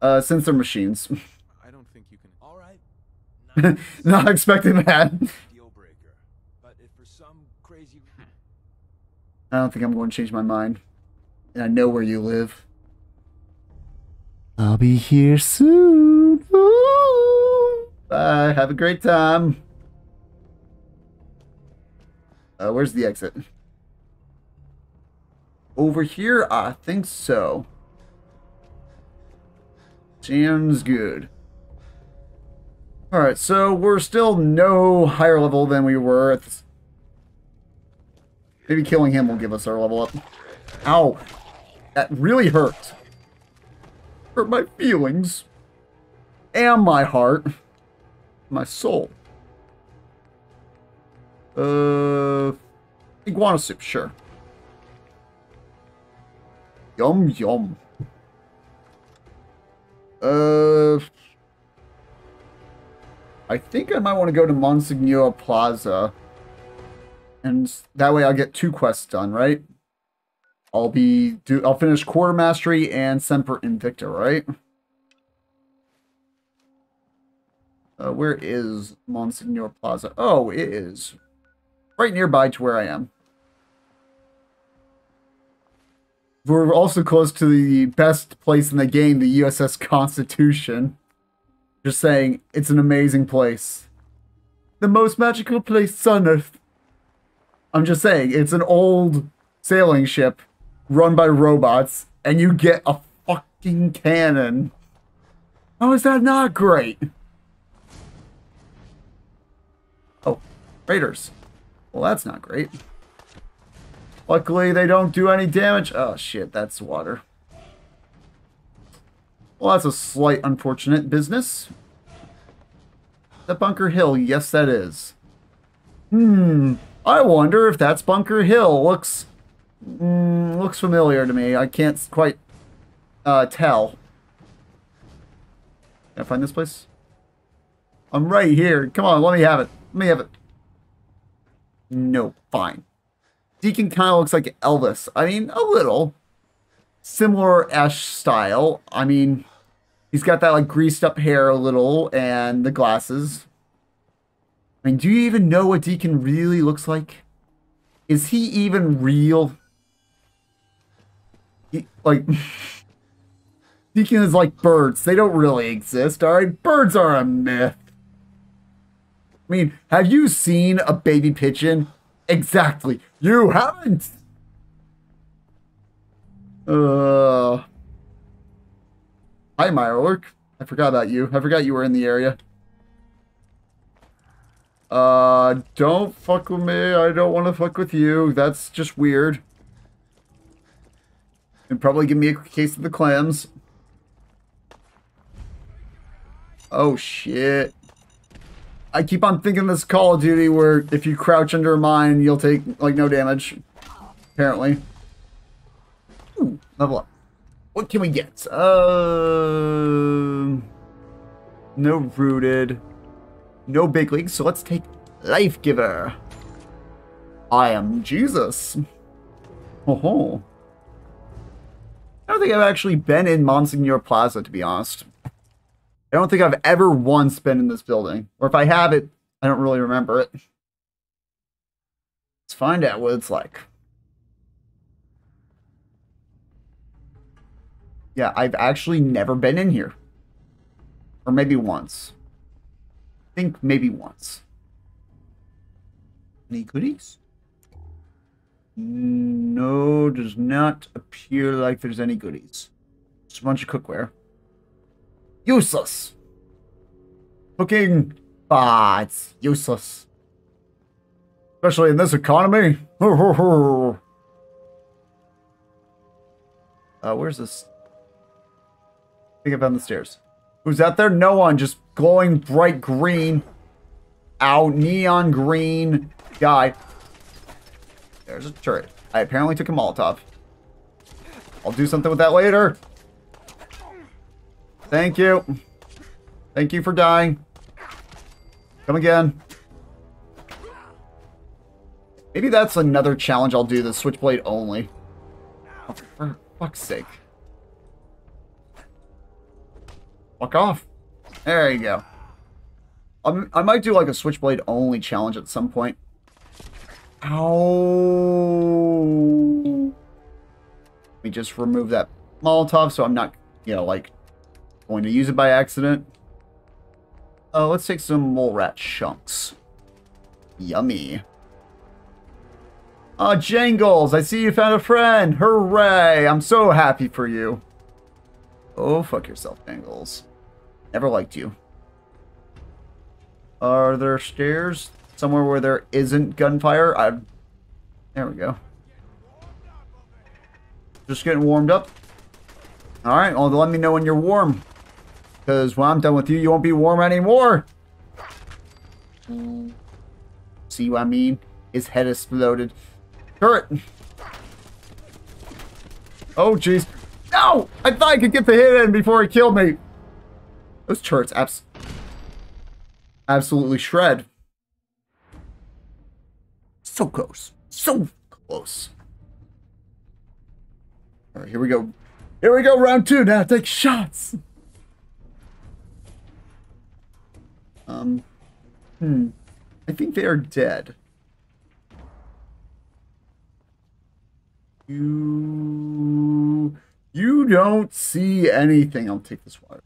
Uh, since they're machines. I don't think you can. All right. Not Not expecting that. deal breaker. But if for some crazy I don't think I'm going to change my mind. And I know where you live. I'll be here soon. Ooh. Bye. Have a great time. Uh, where's the exit? Over here? I think so. Sounds good. Alright, so we're still no higher level than we were at. Maybe killing him will give us our level up. Ow. That really hurt. Hurt my feelings. And my heart. My soul. Uh, iguana soup, sure. Yum yum. Uh, I think I might want to go to Monsignor Plaza, and that way I'll get two quests done, right? I'll be do I'll finish Quartermastery and Semper Invicta, right? Uh, where is Monsignor Plaza? Oh, it is right nearby to where I am. We're also close to the best place in the game, the USS Constitution. Just saying, it's an amazing place. The most magical place on Earth. I'm just saying, it's an old sailing ship run by robots, and you get a fucking cannon. How is that not great? Oh, raiders. Well, that's not great. Luckily, they don't do any damage. Oh, shit, that's water. Well, that's a slight unfortunate business. The Bunker Hill, yes, that is. Hmm, I wonder if that's Bunker Hill. Looks, mm, looks familiar to me. I can't quite uh, tell. Can I find this place? I'm right here. Come on, let me have it. Let me have it. No, fine. Deacon kind of looks like Elvis. I mean, a little. Similar Ash style. I mean, he's got that like greased up hair a little and the glasses. I mean, do you even know what Deacon really looks like? Is he even real? He, like, Deacon is like birds. They don't really exist, alright? Birds are a myth. I mean, have you seen a baby pigeon? Exactly. You haven't. Uh. Hi, Mirelurk. I forgot about you. I forgot you were in the area. Uh, don't fuck with me. I don't want to fuck with you. That's just weird. And probably give me a case of the clams. Oh, shit. I keep on thinking this Call of Duty where if you crouch under a mine, you'll take, like, no damage. Apparently. Ooh, level up. What can we get? Um... no rooted. No big leagues, so let's take Life Giver. I am Jesus. Oh ho. I don't think I've actually been in Monsignor Plaza, to be honest. I don't think I've ever once been in this building. Or if I have it, I don't really remember it. Let's find out what it's like. Yeah, I've actually never been in here. Or maybe once. I think maybe once. Any goodies? No, does not appear like there's any goodies. Just a bunch of cookware. Useless. Cooking. Ah, it's useless. Especially in this economy. uh, where's this? I think I found the stairs. Who's out there? No one. Just glowing bright green. Out neon green guy. There's a turret. I apparently took a Molotov. I'll do something with that later. Thank you. Thank you for dying. Come again. Maybe that's another challenge I'll do, the Switchblade only. Oh, for fuck's sake. Fuck off. There you go. I'm, I might do like a Switchblade only challenge at some point. Ow. Let me just remove that Molotov so I'm not, you know, like, going to use it by accident. Uh, let's take some mole rat chunks. Yummy. Ah, uh, Jangles, I see you found a friend. Hooray! I'm so happy for you. Oh, fuck yourself, Jangles. Never liked you. Are there stairs? Somewhere where there isn't gunfire? I... There we go. Just getting warmed up. Alright, well, let me know when you're warm. Because when I'm done with you, you won't be warm anymore. See what I mean? His head exploded. Turret! Oh, jeez. No! I thought I could get the hit in before he killed me. Those turrets abs absolutely shred. So close. So close. All right, here we go. Here we go, round two. Now take shots. Um, hmm. I think they are dead. You... You don't see anything. I'll take this water.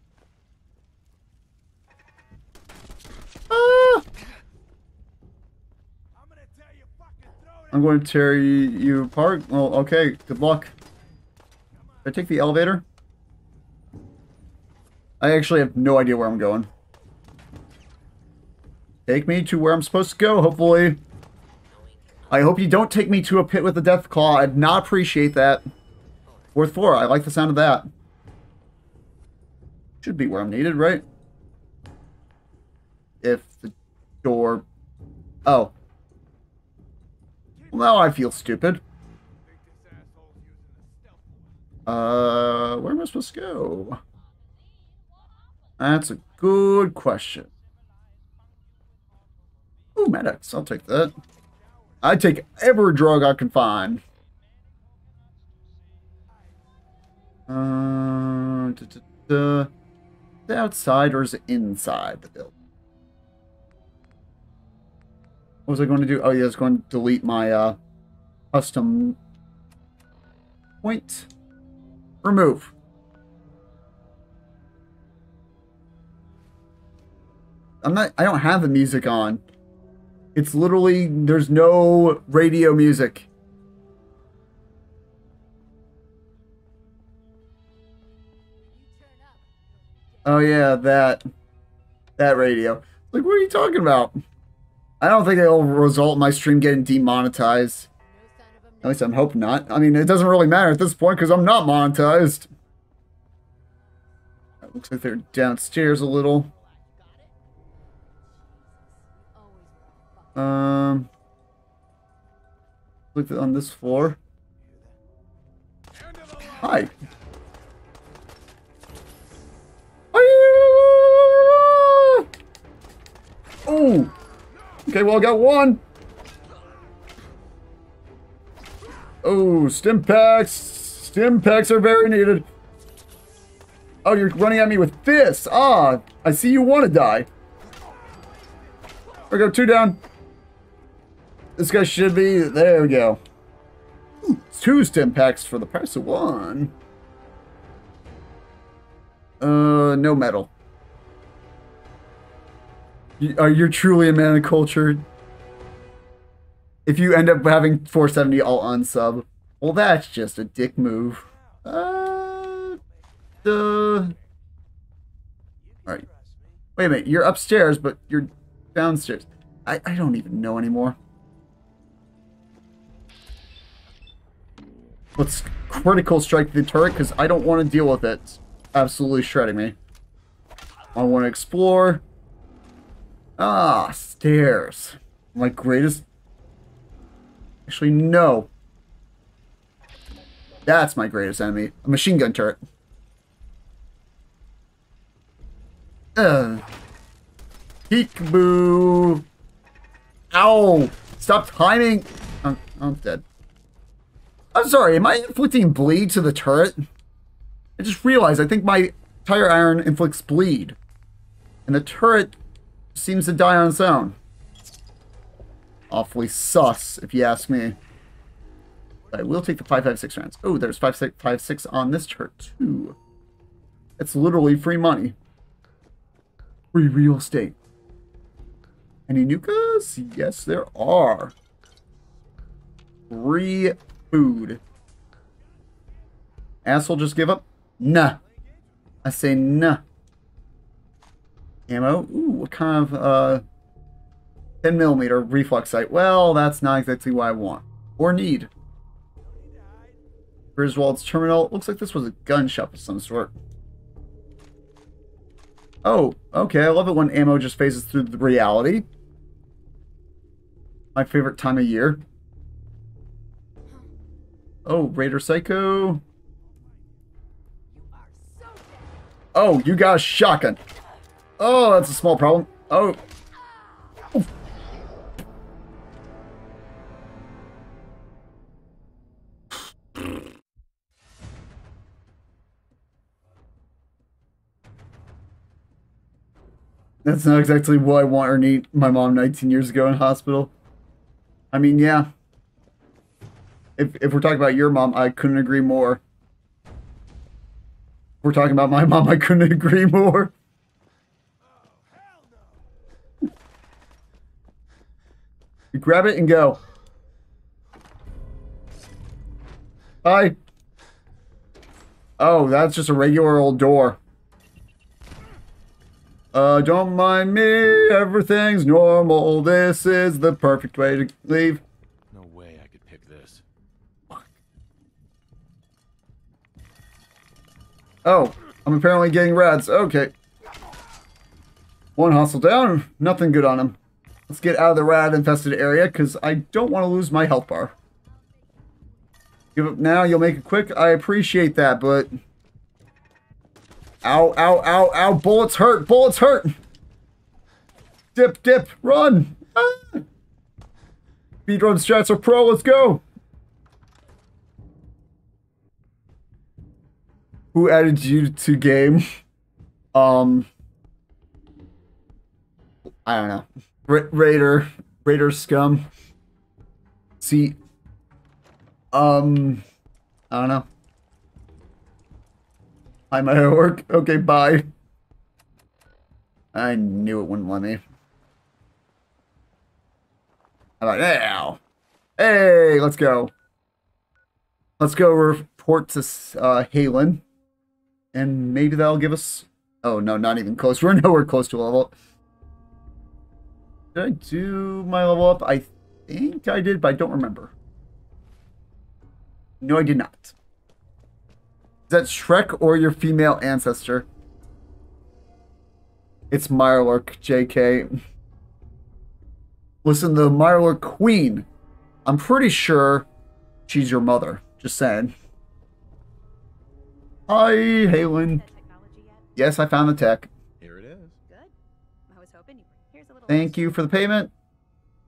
Ah! I'm going to tear you apart. Well, okay. Good luck. I take the elevator? I actually have no idea where I'm going. Take me to where I'm supposed to go, hopefully. I hope you don't take me to a pit with a Deathclaw. I'd not appreciate that. Worth four. I like the sound of that. Should be where I'm needed, right? If the door... Oh. Well, now I feel stupid. Uh, where am I supposed to go? That's a good question. Ooh. I'll take that. I take every drug I can find. Uh, da, da, da. The outside or is it inside the building? What was I going to do? Oh, yeah, I was going to delete my, uh, Custom point. Remove. I'm not I don't have the music on. It's literally there's no radio music. Oh yeah, that that radio. Like what are you talking about? I don't think it'll result in my stream getting demonetized. At least I'm hoping not. I mean, it doesn't really matter at this point because I'm not monetized. Looks like they're downstairs a little. Um, look on this floor. Hi. Oh. Okay, well I got one. Oh, stim packs. Stim packs are very needed. Oh, you're running at me with fists. Ah, I see you want to die. There we two down. This guy should be, there we go. Ooh, two stim packs for the price of one. Uh, no metal. You, are you truly a man of culture? If you end up having 470 all unsub, well, that's just a dick move. Uh, duh. Alright. Wait a minute, you're upstairs, but you're downstairs. I, I don't even know anymore. Let's critical strike the turret, because I don't want to deal with it. Absolutely shredding me. I want to explore. Ah, stairs. My greatest... Actually, no. That's my greatest enemy. A machine gun turret. Ugh. Peekaboo. Ow. Stop timing. I'm, I'm dead. I'm sorry, am I inflicting bleed to the turret? I just realized I think my tire iron inflicts bleed. And the turret seems to die on its own. Awfully sus, if you ask me. But I will take the 556 rounds. Oh, there's 556 on this turret, too. It's literally free money. Free real estate. Any nukas? Yes, there are. Free food. Asshole just give up? Nah. I say nah. Ammo? Ooh, what kind of, uh... 10 millimeter reflex sight. Well, that's not exactly what I want. Or need. Griswold's terminal. Looks like this was a gun shop of some sort. Oh, okay. I love it when ammo just phases through the reality. My favorite time of year. Oh, Raider Psycho. Oh, you got a shotgun. Oh, that's a small problem. Oh. Oof. That's not exactly what I want or need my mom 19 years ago in hospital. I mean, yeah. If, if we're talking about your mom, I couldn't agree more. If we're talking about my mom, I couldn't agree more. You grab it and go. Hi. Oh, that's just a regular old door. Uh, don't mind me, everything's normal. This is the perfect way to leave. No way I could pick this. Oh, I'm apparently getting rads. Okay. One hostile down, nothing good on him. Let's get out of the rat infested area because I don't want to lose my health bar. Give up now, you'll make it quick. I appreciate that, but... Ow, ow, ow, ow, bullets hurt, bullets hurt! Dip, dip, run! Ah! Speedrun strats are pro, let's go! Who added you to game? Um... I don't know. Ra Raider. Raider scum. See, Um, I don't know. I'm at work. Okay, bye. I knew it wouldn't let me. How about now? Hey, let's go. Let's go report to uh, Haylen. And maybe that'll give us... Oh, no, not even close. We're nowhere close to level. Did I do my level up? I think I did, but I don't remember. No, I did not. Is that Shrek or your female ancestor? It's Mirelurk, JK. Listen, the Mirelurk Queen. I'm pretty sure she's your mother. Just saying. Hi, Haylen. That technology yet? Yes, I found the tech. Here it is. Good. I was hoping you. Here's a little. Thank you for the payment.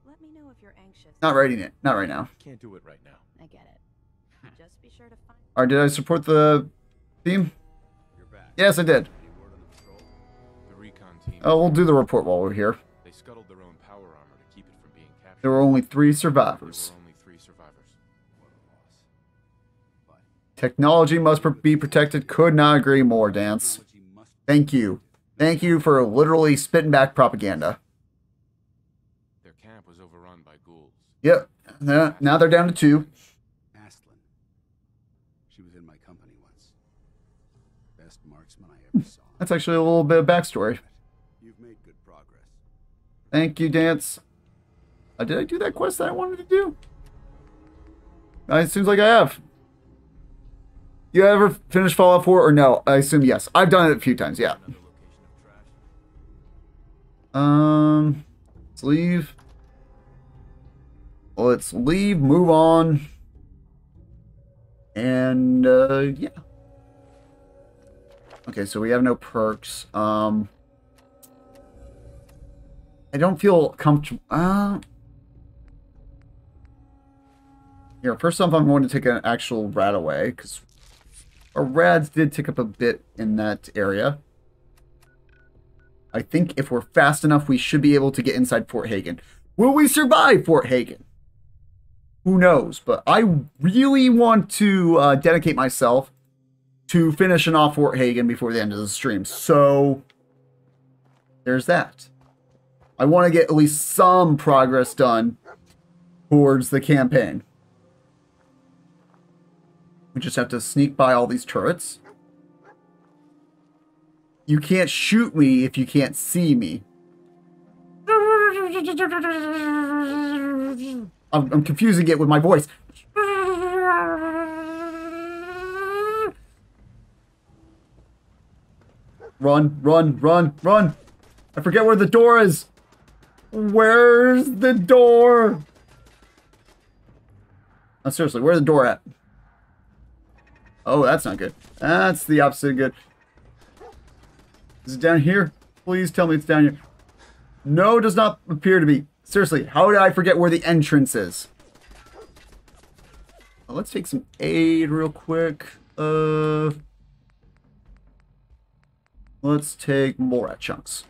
Let me know if you're anxious. Not writing it. Not right now. Can't do it right now. I get it. Hmm. Just be sure to find. Or did I support the theme? You're back. Yes, I did. Any word on the recon team. Oh, we'll do the report while we're here. They scuttled their own power armor to keep it from being captured. There were only three There survivors. were only three survivors. Technology must be protected. Could not agree more, Danse. Thank you. Thank you for literally spitting back propaganda. Their camp was overrun by ghouls. Yep. Now now they're down to two. Astlin. She was in my company once. Best marksman I ever saw. That's actually a little bit of backstory. You've made good progress. Thank you, Danse. Uh, did I do that quest that I wanted to do? Uh, it seems like I have. You ever finished Fallout 4 or no? I assume yes. I've done it a few times, yeah. Um, let's leave. Let's leave, move on. And, uh, yeah. Okay, so we have no perks. Um, I don't feel comfortable. Uh, here, first off, I'm going to take an actual RadAway, because our rads did tick up a bit in that area. I think if we're fast enough, we should be able to get inside Fort Hagen. Will we survive Fort Hagen? Who knows? But I really want to uh, dedicate myself to finishing off Fort Hagen before the end of the stream. So there's that. I want to get at least some progress done towards the campaign. We just have to sneak by all these turrets. You can't shoot me if you can't see me. I'm, I'm confusing it with my voice. Run, run, run, run. I forget where the door is. Where's the door? Oh, seriously, where's the door at? Oh, that's not good. That's the opposite of good. Is it down here? Please tell me it's down here. No, does not appear to be. Seriously, how did I forget where the entrance is? Well, let's take some aid real quick. Uh, let's take more at chunks.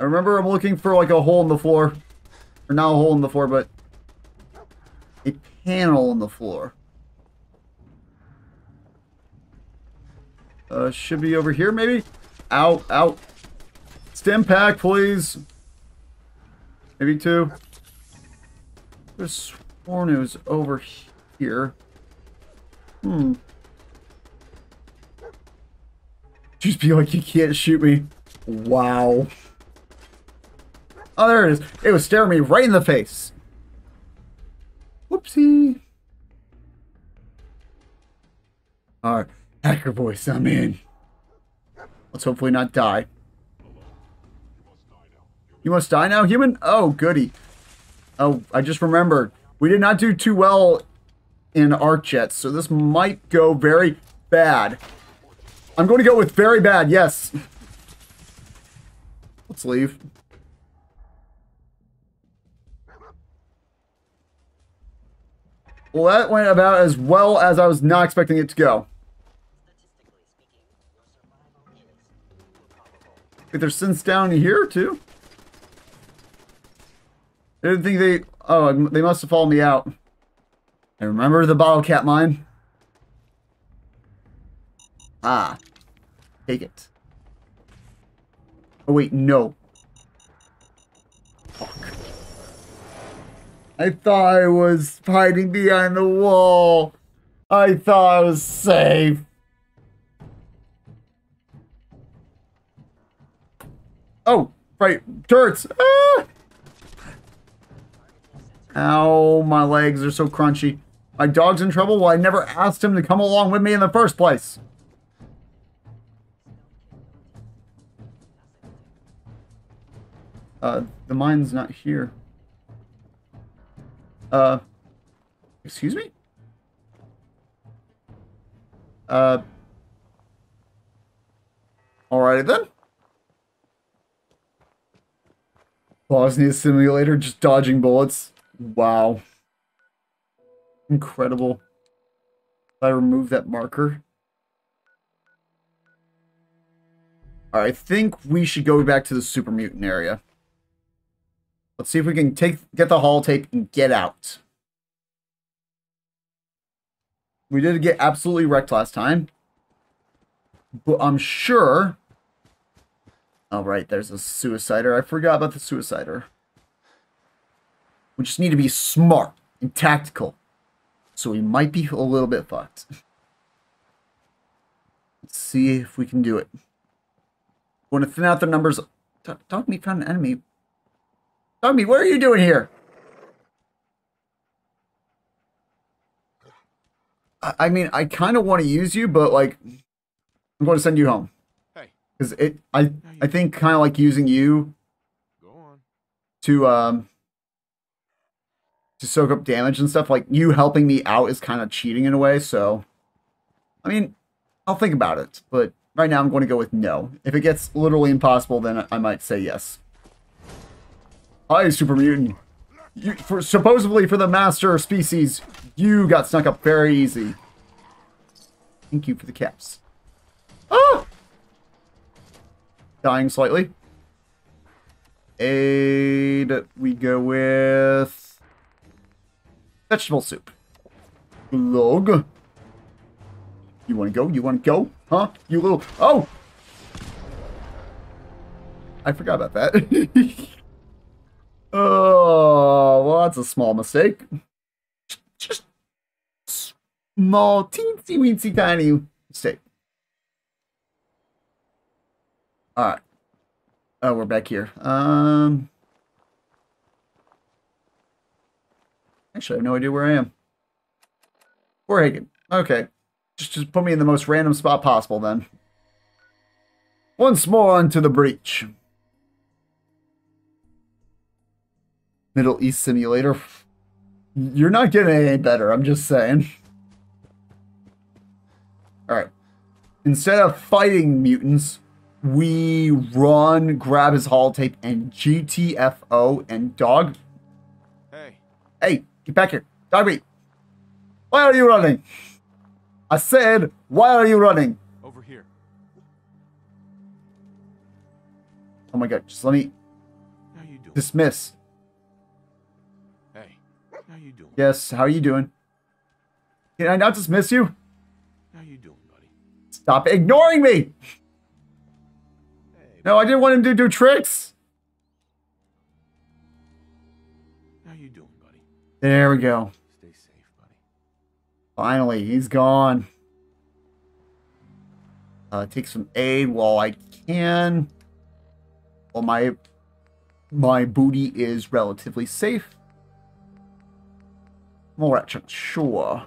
I remember I'm looking for like a hole in the floor. Or not a hole in the floor, but a panel on the floor. Uh, should be over here, maybe? Out, out. Stim pack, please. Maybe two. Could sworn it was over here. Hmm. Just be like, you can't shoot me. Wow. Oh, there it is. It was staring me right in the face. Whoopsie. Alright, hacker voice, I'm in. Let's hopefully not die. You must die now, human? Oh, goody. Oh, I just remembered. We did not do too well in ArcJets, so this might go very bad. I'm going to go with very bad, yes. Let's leave. Well, that went about as well as I was not expecting it to go. There's synths down here, too? I didn't think they... Oh, they must have followed me out. I remember the bottle cap mine. Ah. Take it. Oh, wait, no. Fuck. I thought I was hiding behind the wall. I thought I was safe. Oh, right. Turrets. Ah! Ow, my legs are so crunchy. My dog's in trouble? Well, I never asked him to come along with me in the first place. Uh, the mine's not here. Uh, excuse me? Uh, alrighty then. Bosnia Simulator just dodging bullets. Wow. Incredible. If I remove that marker. I think we should go back to the super mutant area. Let's see if we can take get the holotape and get out. We did get absolutely wrecked last time. But I'm sure... Oh, right, there's a suicider. I forgot about the suicider. We just need to be smart and tactical. So we might be a little bit fucked. Let's see if we can do it. Want to thin out the numbers. Talk, Dogmeat found an enemy. Me, what are you doing here? I, I mean, I kind of want to use you, but like, I'm going to send you home. Hey, Because it, I, I think kind of like using you go on. to um to soak up damage and stuff like you helping me out is kind of cheating in a way so i mean i'll think about it but right now i'm going to go with no if it gets literally impossible then i might say yes hi super mutant. You, for supposedly for the master species you got snuck up very easy. Thank you for the caps. Ah! Dying slightly. Aid we go with vegetable soup. Glug you want to go? You want to go? Huh? You little oh! I forgot about that oh well that's a small mistake just small teensy weensy tiny mistake all right Oh, we're back here. Um, actually, I have no idea where I am. Hagen. Okay, just just put me in the most random spot possible then. Once more onto the breach. Middle East Simulator. You're not getting any better. I'm just saying. All right. Instead of fighting mutants, we run, grab his holotape, and GTFO and dog. Hey, Hey, get back here. Dogby. Why are you running? I said, why are you running? over here. Oh my god, just let me How you doing? dismiss. You doing? Yes, how are you doing? Can I not dismiss you? How you doing, buddy? Stop ignoring me! Hey, No, I didn't want him to do tricks. how you doing, buddy? There we go. Stay safe, buddy. Finally, he's gone. Uh, take some aid while I can. While my my booty is relatively safe. More action, sure.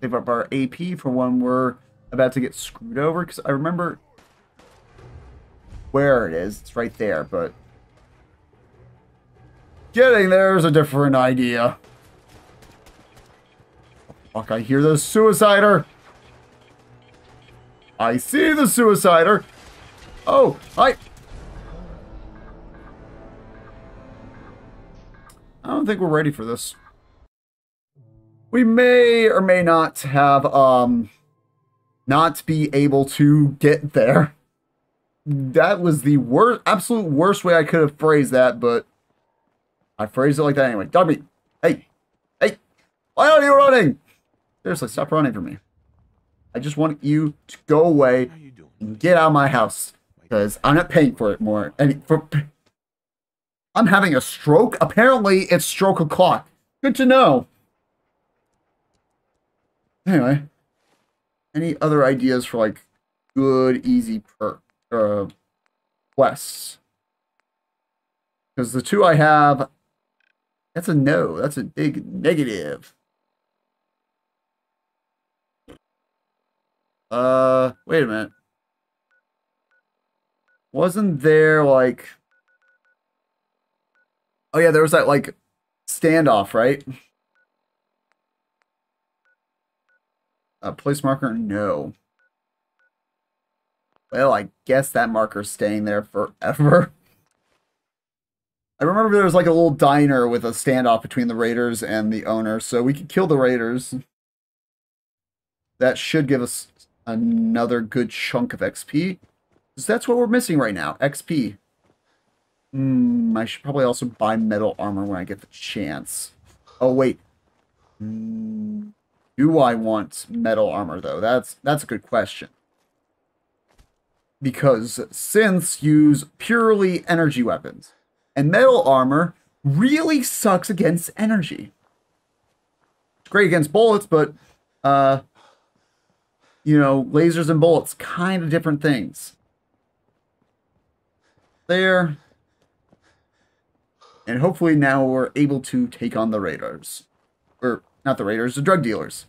Save up our AP for when we're about to get screwed over, because I remember where it is. It's right there, but getting there is a different idea. Fuck, I hear the suicider. I see the suicider. Oh, I. I don't think we're ready for this. We may or may not have, um, not be able to get there. That was the worst, absolute worst way I could have phrased that, but I phrased it like that anyway. Meat. Hey. Hey. Why are you running? Seriously, stop running from me. I just want you to go away How you doing? and get out of my house. Because I'm not paying for it more. And for I'm having a stroke. Apparently, it's stroke o'clock. Good to know. Anyway, any other ideas for like good, easy per uh, quests? Because the two I have, that's a no. That's a big negative. Uh, wait a minute. Wasn't there like Oh yeah, there was that like standoff, right? Uh, place marker, no. Well, I guess that marker's staying there forever. I remember there was like a little diner with a standoff between the raiders and the owner, so we could kill the raiders. That should give us another good chunk of XP. Because that's what we're missing right now, XP. Hmm, I should probably also buy metal armor when I get the chance. Oh, wait. Hmm, do I want metal armor, though? That's, that's a good question. Because synths use purely energy weapons. And metal armor really sucks against energy. It's great against bullets, but, uh, you know, lasers and bullets, kind of different things. There. And hopefully now we're able to take on the raiders. Or, not the raiders, the drug dealers.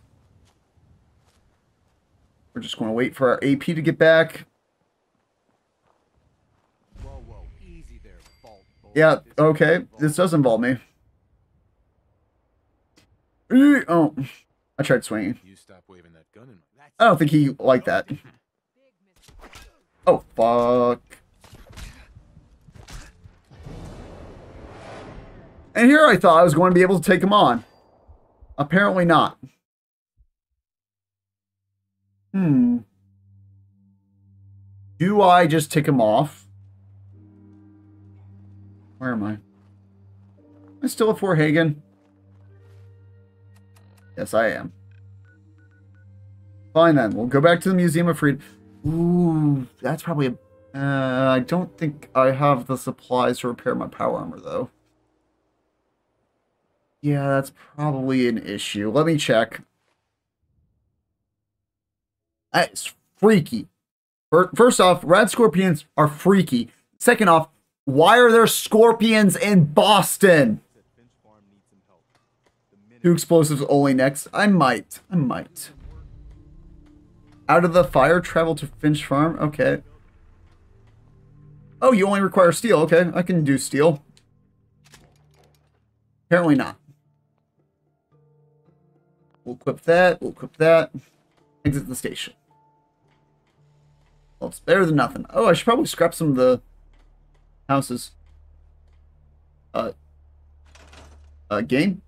We're just going to wait for our AP to get back. Whoa, whoa, easy there, Bolt. Bolt. Yeah, This okay. involves- This does involve me. Oh, I tried swinging. You stop waving that gun in my. I don't think he liked that. Oh, fuck. And here I thought I was going to be able to take him on. Apparently not. Hmm. Do I just tick him off? Where am I? I still at Fort Hagen? Yes, I am. Fine then. We'll go back to the Museum of Freedom. Ooh, that's probably a. Uh, I don't think I have the supplies to repair my power armor though. Yeah, that's probably an issue. Let me check. That's freaky. First off, red scorpions are freaky. Second off, why are there scorpions in Boston? Two explosives only next. I might. I might. Out of the fire, travel to Finch Farm. Okay. Oh, you only require steel. Okay, I can do steel. Apparently not. We'll equip that. We'll equip that. Exit the station. Well, it's better than nothing. Oh, I should probably scrap some of the houses. Uh, uh, game?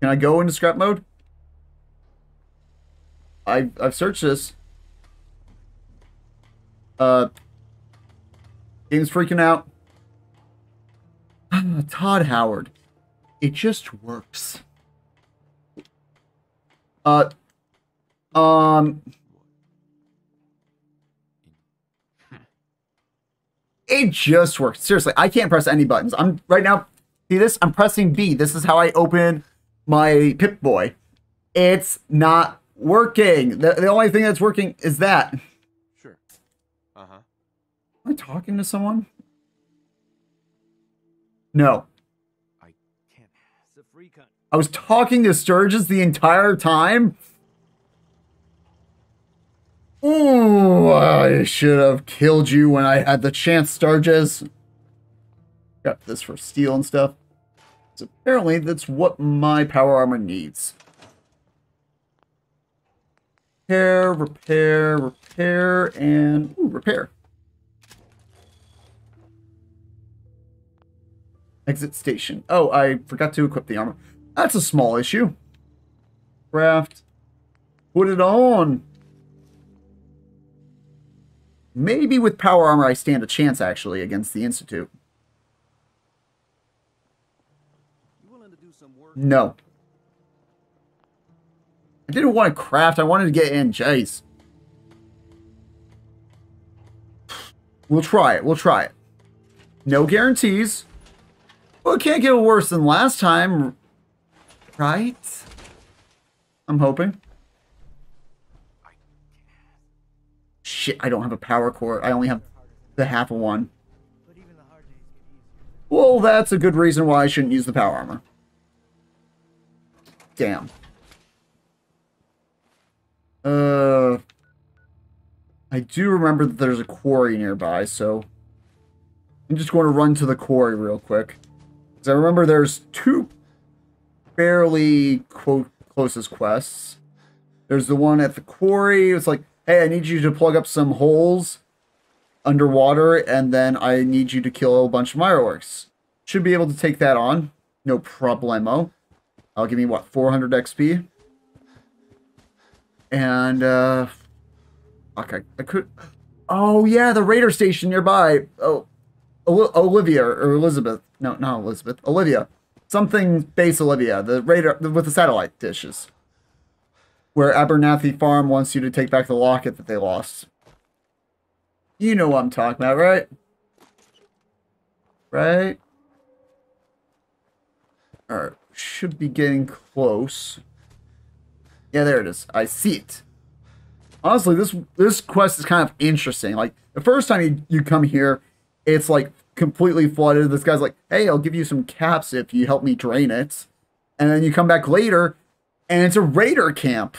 Can I go into scrap mode? I I've searched this. Uh, game's freaking out. Todd Howard, it just works. Uh, um, it just works. Seriously, I can't press any buttons. I'm right now. See this? I'm pressing B. This is how I open my Pip Boy. It's not working. The, the only thing that's working is that. Sure. Uh huh. Am I talking to someone? No. I was talking to Sturgis the entire time. Ooh, I should have killed you when I had the chance, Sturgis. Got this for steel and stuff. So apparently that's what my power armor needs. Repair, repair, repair, and ooh, repair. Exit station. Oh, I forgot to equip the armor. That's a small issue. Craft. Put it on. Maybe with power armor I stand a chance, actually, against the Institute. No. I didn't want to craft. I wanted to get in. Jeez. We'll try it. We'll try it. No guarantees. Well, it can't get worse than last time. Right? I'm hoping. Shit, I don't have a power core. I only have the half of one. Well, that's a good reason why I shouldn't use the power armor. Damn. Uh, I do remember that there's a quarry nearby, so I'm just going to run to the quarry real quick. Because I remember there's two fairly quote closest quests. There's the one at the quarry. It's like, hey, I need you to plug up some holes underwater, and then I need you to kill a bunch of Mirelurks. Should be able to take that on. No problemo. I'll give me, what, 400 XP? And, uh... Okay, I could... Oh, yeah, the radar station nearby. Oh, Olivia, or Elizabeth. No, not Elizabeth. Olivia. Something base Olivia, the radar, with the satellite dishes. Where Abernathy Farm wants you to take back the locket that they lost. You know what I'm talking about, right? Right? Alright, should be getting close. Yeah, there it is. I see it. Honestly, this this quest is kind of interesting. Like, the first time you, you come here, it's like completely flooded. This guy's like, hey, I'll give you some caps if you help me drain it. And then you come back later, and it's a raider camp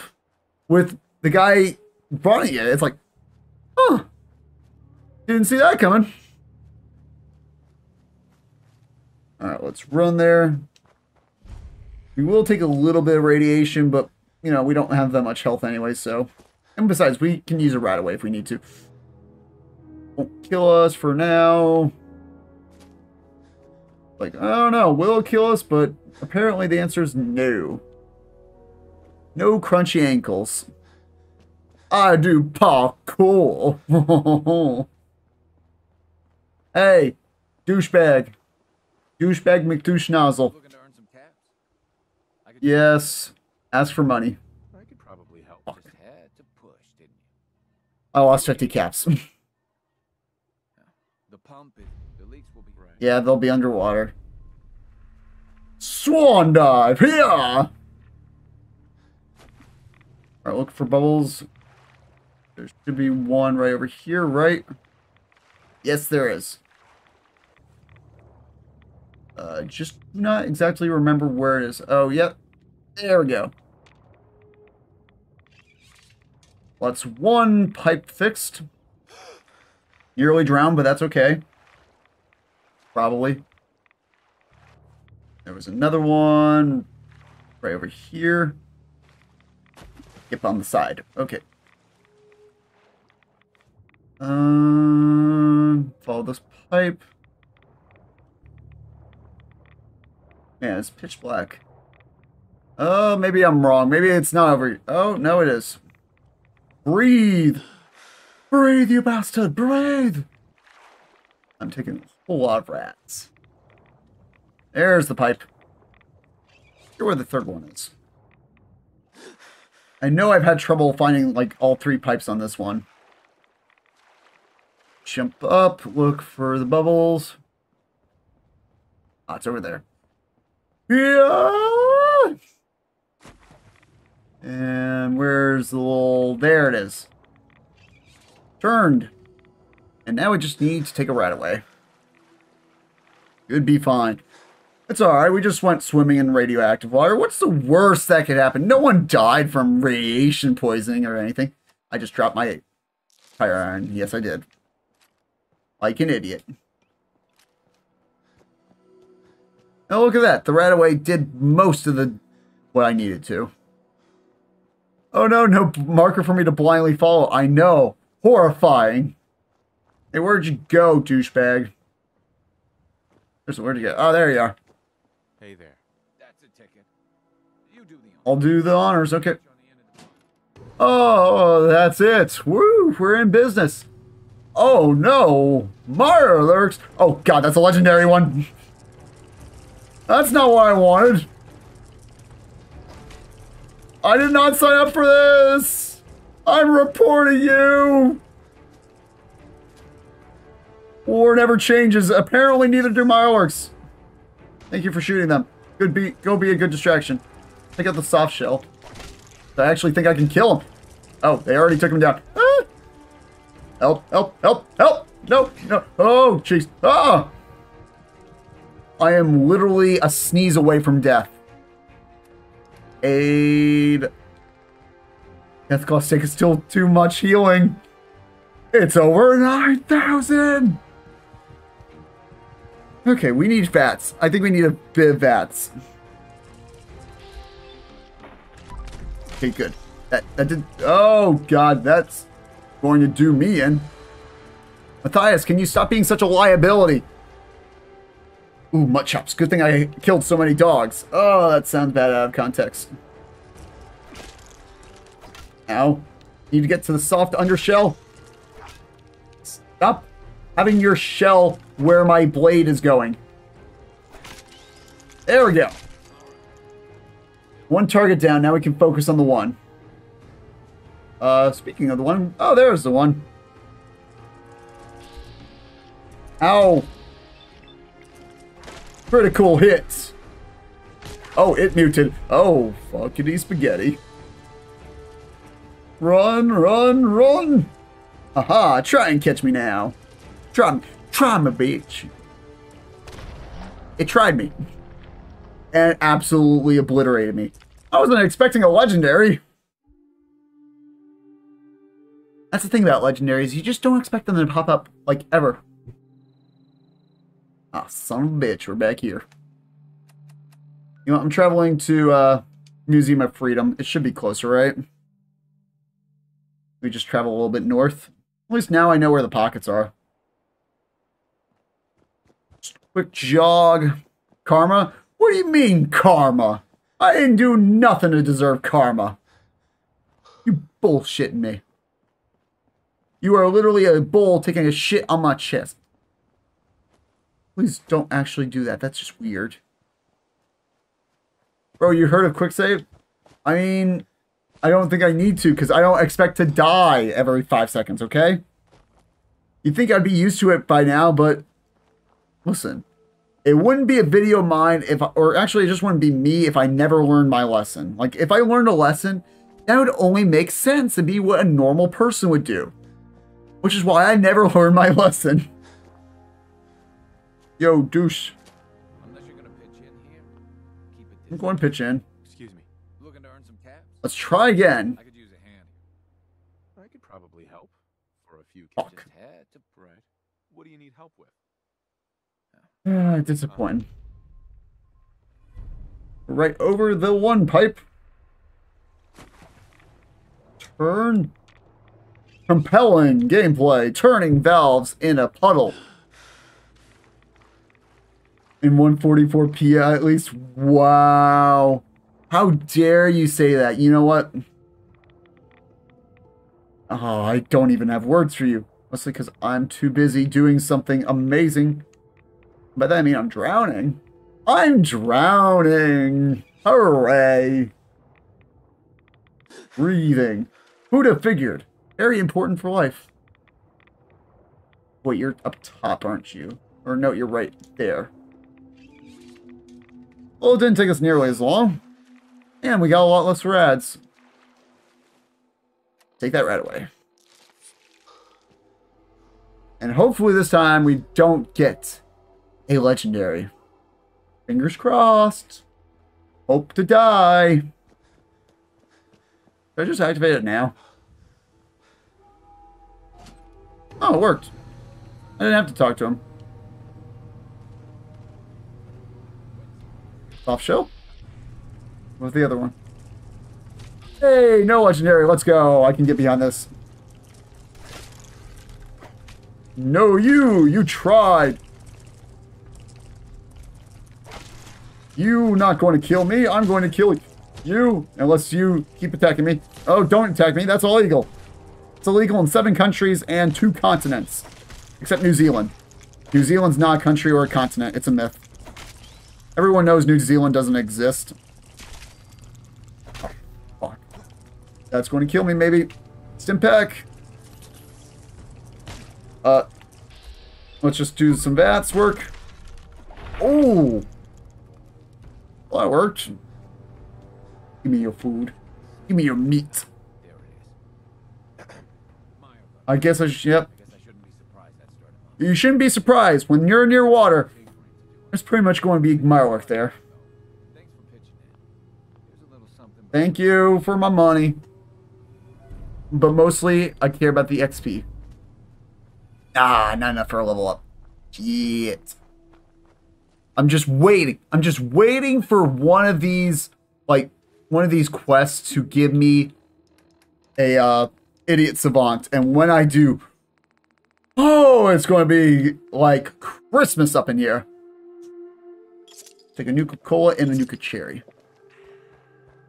with the guy running it. It's like, huh. Didn't see that coming. Alright, let's run there. We will take a little bit of radiation, but, you know, we don't have that much health anyway, so... And besides, we can use a RadAway if we need to. Won't kill us for now. Like, I don't know, will it kill us? But apparently the answer is no. No crunchy ankles. I do parkour. hey, douchebag. Douchebag McDouche Looking to earn some caps? I could Yes. Ask for money. I could probably help. Just had to push, didn't you? I lost 50 caps. yeah, they'll be underwater. Swan dive! Yeah! Alright, look for bubbles. There should be one right over here, right? Yes, there is. Uh, just not exactly remember where it is. Oh, yep. There we go. Well, that's one pipe fixed. Nearly drowned, but that's okay. Probably. There was another one right over here. Skip on the side. Okay. Um, follow this pipe. Man, it's pitch black. Oh, maybe I'm wrong. Maybe it's not over. Oh, no, it is. Breathe. Breathe, you bastard. Breathe. I'm taking lot of rads. There's the pipe. Here where the third one is. I know I've had trouble finding like all three pipes on this one. Jump up, look for the bubbles. Ah, it's over there. Yeah. And where's the little... There it is. Turned. And now we just need to take a RadAway. It'd be fine. It's alright, we just went swimming in radioactive water. What's the worst that could happen? No one died from radiation poisoning or anything. I just dropped my tire iron. Yes, I did. Like an idiot. Oh, look at that. The Radaway did most of the what I needed to. Oh no, no marker for me to blindly follow. I know. Horrifying. Hey, where'd you go, douchebag? There's where'd you go? Oh, there you are. Hey there. That's a ticket. You do the I'll do the honors. Okay. honors on the end of the pump. Oh, that's it. Woo, we're in business. Oh no, Mirelurks. Oh god, that's a legendary one. That's not what I wanted. I did not sign up for this! I'm reporting you! War never changes. Apparently neither do my orcs. Thank you for shooting them. Good be go be a good distraction. Take out the soft shell. I actually think I can kill him. Oh, they already took him down. Ah! Help, help, help, help! No, no. Oh, jeez. Ah! I am literally a sneeze away from death. Aid. Death cost take is still too much healing. It's over 9,000! Okay, we need VATS. I think we need a bit of VATS. Okay, good. That, that did... Oh, God, that's going to do me in. Matthias, can you stop being such a liability? Ooh, mutt chops. Good thing I killed so many dogs. Oh, that sounds bad out of context. Now, need to get to the soft undershell. Stop having your shell where my blade is going. There we go. One target down. Now we can focus on the one. Uh, speaking of the one, oh, there's the one. Ow. Critical hits. Oh, it muted. Oh, fuckity spaghetti. Run, run, run. Aha, try and catch me now. Try me. Bitch. It tried me. And absolutely obliterated me. I wasn't expecting a legendary. That's the thing about legendaries. You just don't expect them to pop up, like, ever. Ah, son of a bitch. We're back here. You know, I'm traveling to uh, Museum of Freedom. It should be closer, right? We just travel a little bit north. At least now I know where the pockets are. Quick jog. Karma? What do you mean, karma? I didn't do nothing to deserve karma. You bullshitting me. You are literally a bull taking a shit on my chest. Please don't actually do that. That's just weird. Bro, you heard of quick save? I mean, I don't think I need to because I don't expect to die every five seconds, okay? You'd think I'd be used to it by now, but listen, it wouldn't be a video of mine if, or actually it just wouldn't be me if I never learned my lesson. Like, if I learned a lesson, that would only make sense and be what a normal person would do. Which is why I never learned my lesson. Yo, douche. Unless you're gonna pitch in here, keep it I'm going to pitch in. Excuse me. Looking to earn some caps? Let's try again. I could use a hand. I could probably help for a few Fuck. Just had to. Right. What do you need help with? Ah, disappointing. Right over the one pipe. Turn. Compelling gameplay. Turning valves in a puddle. In 144p at least. Wow. How dare you say that? You know what? Oh, I don't even have words for you. Mostly because I'm too busy doing something amazing. By that I mean I'm drowning. I'm drowning. Hooray. Breathing. Who'd have figured? Very important for life. Wait, you're up top, aren't you? Or no, you're right there. Well, it didn't take us nearly as long. And we got a lot less rads. Take that RadAway. And hopefully this time we don't get a legendary. Fingers crossed. Hope to die. Did I just activate it now? Oh, it worked. I didn't have to talk to him. Soft shell? What's the other one? Hey, no legendary. Let's go. I can get behind this. No, you. You tried. You not going to kill me. I'm going to kill you unless you keep attacking me. Oh, don't attack me. That's all illegal. It's illegal in seven countries and two continents. Except New Zealand. New Zealand's not a country or a continent. It's a myth. Everyone knows New Zealand doesn't exist. Oh, fuck. That's going to kill me, maybe. Stim pack. Uh, let's just do some VATS work. Oh! Well, that worked. Give me your food. Give me your meat. There. I guess I should, yep. You shouldn't be surprised. When you're near water, there's pretty much going to be there. A little something. Thank you for my money. But mostly, I care about the XP. Ah, not enough for a level up. Shit. I'm just waiting. I'm just waiting for one of these, like, one of these quests to give me a, uh, idiot savant. And when I do, oh, it's going to be like Christmas up in here. Take a Nuka Cola and a Nuka Cherry.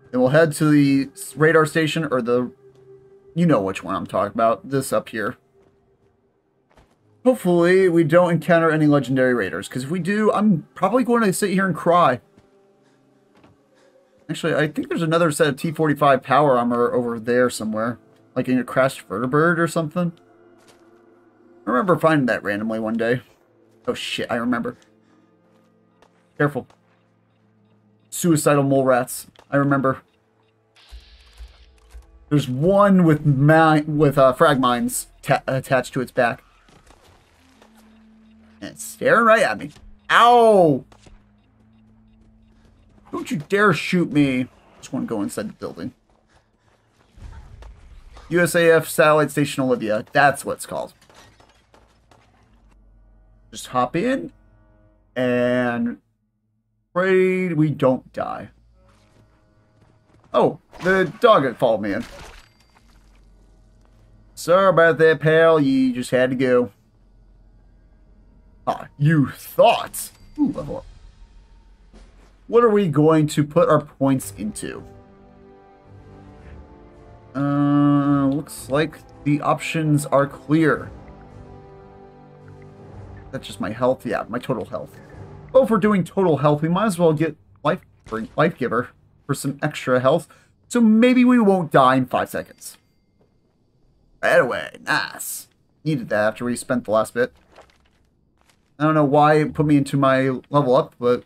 Then we'll head to the radar station or the. You know which one I'm talking about. This up here. Hopefully, we don't encounter any legendary raiders. Because if we do, I'm probably going to sit here and cry. Actually, I think there's another set of T45 power armor over there somewhere. Like in a crashed vertibird or something. I remember finding that randomly one day. Oh shit, I remember. Careful. Suicidal mole rats. I remember. There's one with mine with uh, frag mines ta- attached to its back. And staring right at me. Ow! Don't you dare shoot me. Just want to go inside the building. USAF Satellite Station Olivia. That's what it's called. Just hop in and pray we don't die. Oh, the dog that followed me in. Sorry about that, pal. You just had to go. Ah, you thought. Ooh, level up. What are we going to put our points into? Uh, looks like the options are clear. That's just my health. Yeah, my total health. Oh, if we're doing total health, we might as well get life life giver for some extra health. So maybe we won't die in five seconds. Right away. Nice. Needed that after we spent the last bit. I don't know why it put me into my level up, but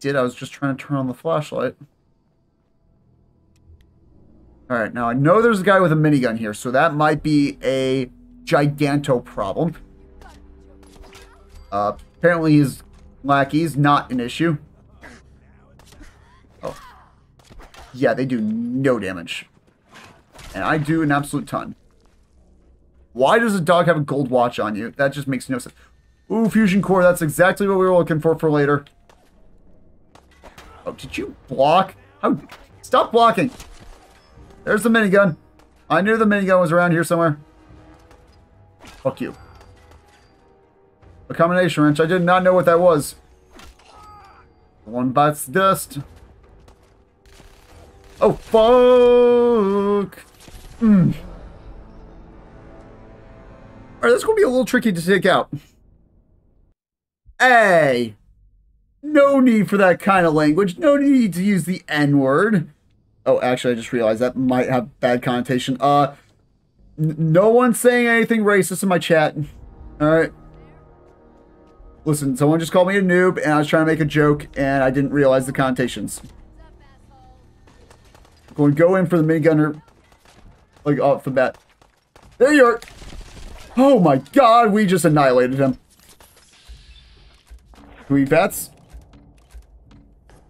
did. I was just trying to turn on the flashlight. Alright, now I know there's a guy with a minigun here, so that might be a giganto problem. Uh, apparently his lackey's not an issue. Oh. Yeah, they do no damage. And I do an absolute ton. Why does a dog have a gold watch on you? That just makes no sense. Ooh, fusion core. That's exactly what we were looking for for later. Oh, did you block? How? Stop blocking. There's the minigun. I knew the minigun was around here somewhere. Fuck you. A combination wrench. I did not know what that was. One bites dust. Oh, fuck. Mm. Alright, that's going to be a little tricky to take out. Hey! No need for that kind of language. No need to use the N-word. Oh, actually, I just realized that might have bad connotation. Uh, no one's saying anything racist in my chat. Alright. Listen, someone just called me a noob, and I was trying to make a joke, and I didn't realize the connotations. I'm going to go in for the minigunner, like, off the bat. There you are! Oh my god, we just annihilated him. Can we bats?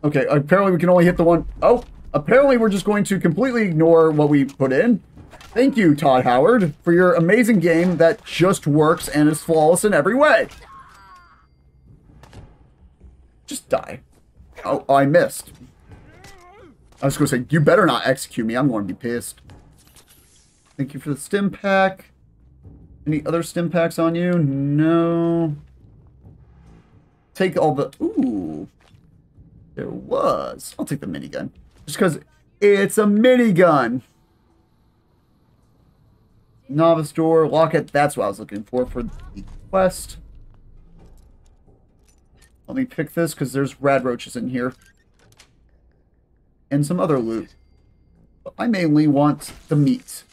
Okay, apparently we can only hit the one. Oh, apparently we're just going to completely ignore what we put in. Thank you, Todd Howard, for your amazing game that just works and is flawless in every way. Just die. Oh, I missed. I was going to say, you better not execute me. I'm going to be pissed. Thank you for the stim pack. Any other stim packs on you? No. Take all the... Ooh. There was. I'll take the minigun. Just because it's a minigun. Novice door, locket. That's what I was looking for for the quest. Let me pick this because there's rad roaches in here. And some other loot. But I mainly want the meat.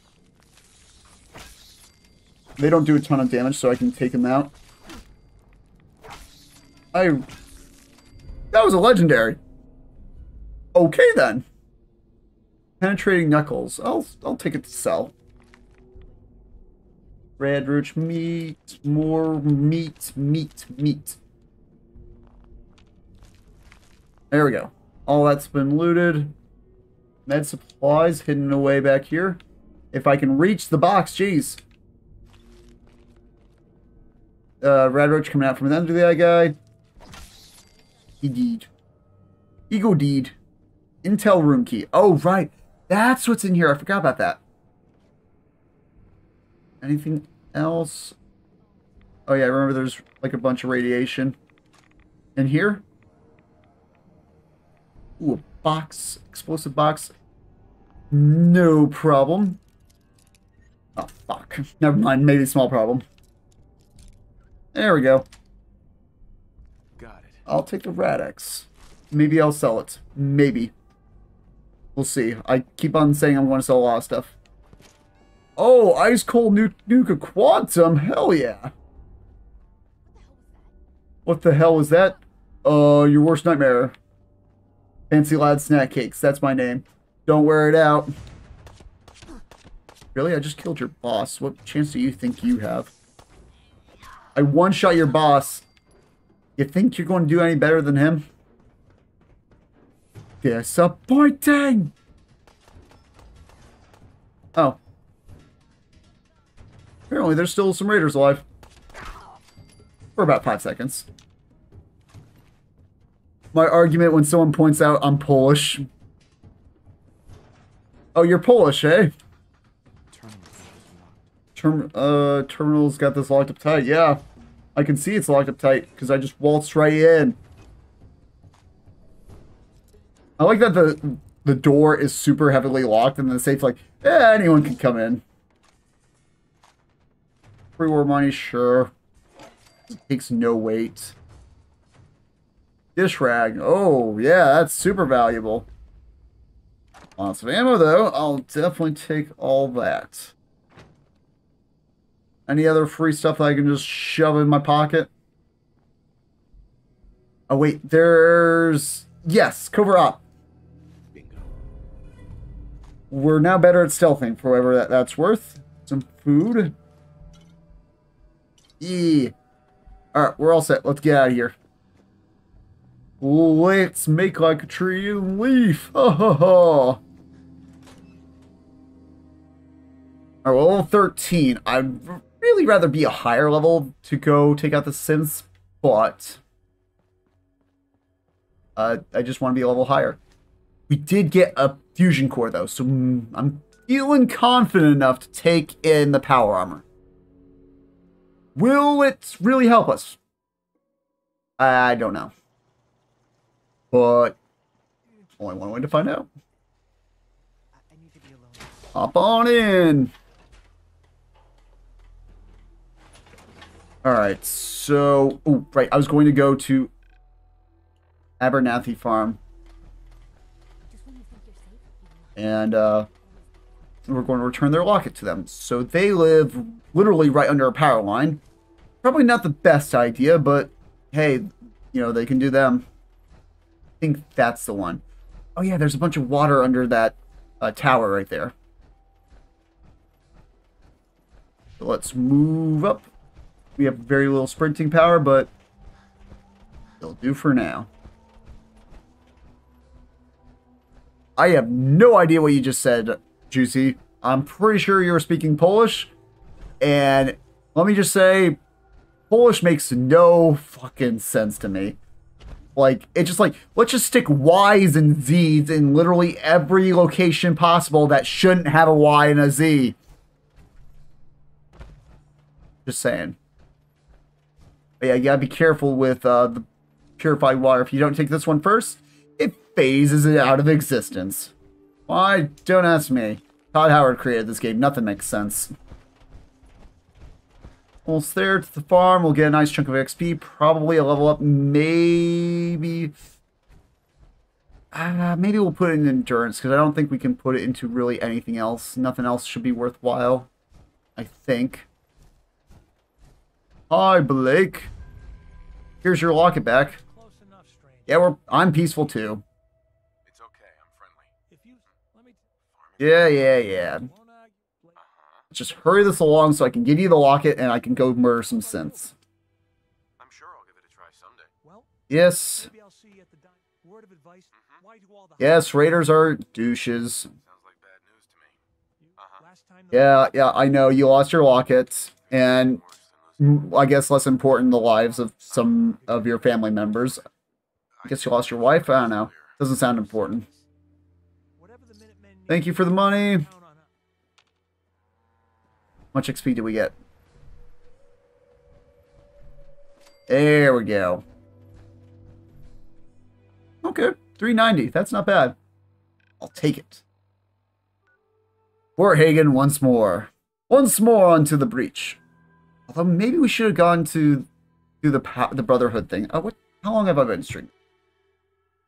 They don't do a ton of damage, so I can take them out. I... That was a legendary. Okay, then. Penetrating knuckles. I'll, I'll take it to sell. Radroach meat. More meat, meat, meat. There we go. All that's been looted. Med supplies hidden away back here. If I can reach the box, jeez. Uh, Radroach coming out from the end of the eye guy. Indeed. Ego deed. Intel room key. Oh, right. That's what's in here. I forgot about that. Anything else? Oh, yeah. I remember there's like a bunch of radiation in here. Ooh, a box. Explosive box. No problem. Oh, fuck. Never mind. Maybe small problem. There we go. I'll take the Rad-X. Maybe I'll sell it. Maybe. We'll see. I keep on saying I'm going to sell a lot of stuff. Oh, Ice Cold nu Nuka Quantum? Hell yeah. What the hell is that? Uh, your worst nightmare. Fancy Lad Snack Cakes. That's my name. Don't wear it out. Really? I just killed your boss. What chance do you think you have? I one-shot your boss. You think you're going to do any better than him? Disappointing! Oh. Apparently there's still some raiders alive. For about five seconds. My argument when someone points out I'm Polish. Oh, you're Polish, eh? Term uh, terminal's got this locked up tight. Yeah, I can see it's locked up tight because I just waltzed right in. I like that the the door is super heavily locked and the safe like, yeah, anyone can come in. Free war money, sure. It takes no weight. Dish rag. Oh, yeah, that's super valuable. Lots of ammo, though. I'll definitely take all that. Any other free stuff that I can just shove in my pocket? Oh, wait. There's... Yes, cover up. Bingo. We're now better at stealthing, for whatever that, that's worth. Some food. E. Alright, we're all set. Let's get out of here. Let's make like a tree and leaf. Ha ha ha. Alright, well, level 13. I'd really rather be a higher level to go take out the synths, but uh, I just want to be a level higher. We did get a fusion core though, so mm, I'm feeling confident enough to take in the power armor. Will it really help us? I don't know. But only one way to find out. Hop on in. All right, so oh right, I was going to go to Abernathy Farm, and uh, we're going to return their locket to them. So they live literally right under a power line. Probably not the best idea, but hey, you know they can do them. I think that's the one. Oh yeah, there's a bunch of water under that uh, tower right there. So let's move up. We have very little sprinting power, but it'll do for now. I have no idea what you just said, Juicy. I'm pretty sure you were speaking Polish. And let me just say, Polish makes no fucking sense to me. Like, it's just like, let's just stick Y's and Z's in literally every location possible that shouldn't have a Y and a Z. Just saying. But yeah, you gotta be careful with uh, the purified water. If you don't take this one first, it phases it out of existence. Why? Don't ask me. Todd Howard created this game. Nothing makes sense. Almost there to the farm. We'll get a nice chunk of XP. Probably a level up. Maybe. Uh, maybe we'll put it in endurance because I don't think we can put it into really anything else. Nothing else should be worthwhile. I think. Hi, Blake. Here's your locket back. Enough. Yeah, we're. I'm peaceful too. It's okay. I'm friendly. If you let me Yeah, yeah, yeah. won't argue. Blake. Let's just hurry this along so I can give you the locket and I can go murder some synths. I'm sure I'll give it a try someday. Well, Yes. maybe I'll see you at the. Word of advice: Why do all the Yes, raiders are douches. Sounds like bad news to me. Last time Yeah, yeah, I know. You lost your locket. And I guess less important, the lives of some of your family members. I guess you lost your wife? I don't know. Doesn't sound important. whatever the Minutemen need, Thank you for the money. us. much XP do we get? There we go. Okay, 390. That's not bad. I'll take it. Fort Hagen once more. Once more onto the breach. Although maybe we should have gone to do the the Brotherhood thing. Uh, what? How long have I been streaming?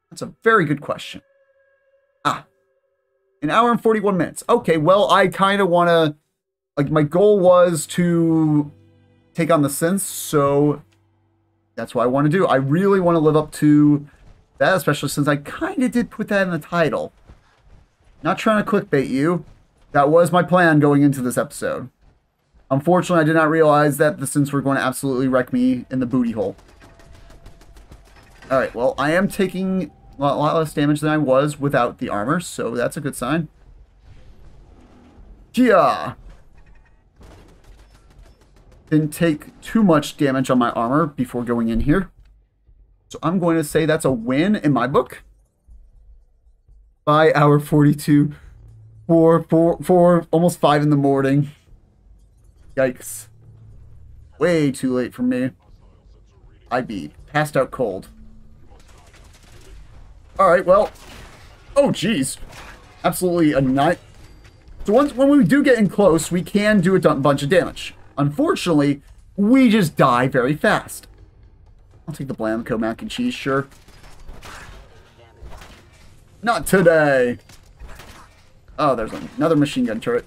That's a very good question. Ah, an hour and 41 minutes. Okay, well, I kind of want to like my goal was to take on the synths, so that's what I want to do. I really want to live up to that, especially since I kind of did put that in the title. Not trying to clickbait you. That was my plan going into this episode. Unfortunately, I did not realize that the synths were going to absolutely wreck me in the booty hole. Alright, well, I am taking a lot, lot less damage than I was without the armor, so that's a good sign. Yeah! didn't take too much damage on my armor before going in here. So I'm going to say that's a win in my book. By hour 42, 4, 4, 4, almost 5 in the morning. Yikes. Way too late for me. I'd be passed out cold. Alright, well. Oh, jeez. Absolutely a night. So once when we do get in close, we can do a bunch of damage. Unfortunately, we just die very fast. I'll take the Blamco mac and cheese, sure. Not today. Oh, there's another machine gun turret.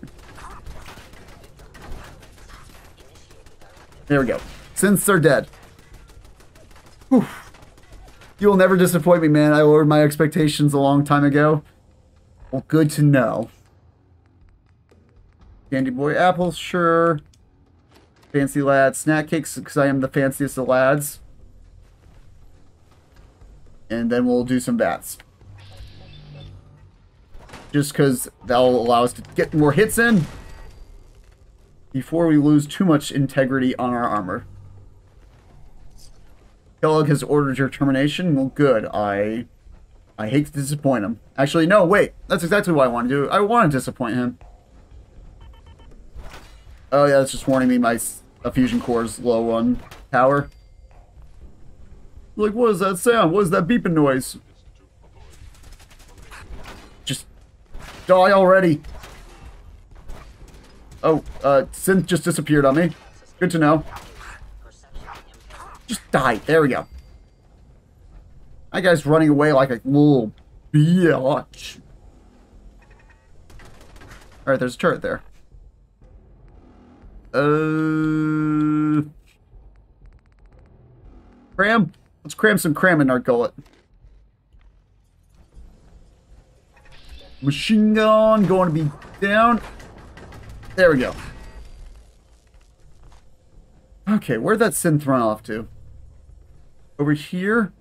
There we go. Since they're dead. Whew. You'll never disappoint me, man. I lowered my expectations a long time ago. Well, good to know. Dandy Boy apples, sure. Fancy lad snack cakes, because I am the fanciest of lads. And then we'll do some bats. Just because that'll allow us to get more hits in before we lose too much integrity on our armor. Kellogg has ordered your termination. Well, good. I I hate to disappoint him. Actually, no, wait. That's exactly what I want to do. I want to disappoint him. Oh, yeah, that's just warning me my fusion core's low on power. Like, what is that sound? What is that beeping noise? Just die already. Oh, uh, synth just disappeared on me. Good to know. Just die. There we go. That guy's running away like a little bitch. Alright, there's a turret there. Uh... Cram? Let's cram some cram in our gullet. Machine gun going to be down. There we go. Okay, where'd that synth run off to? Over here?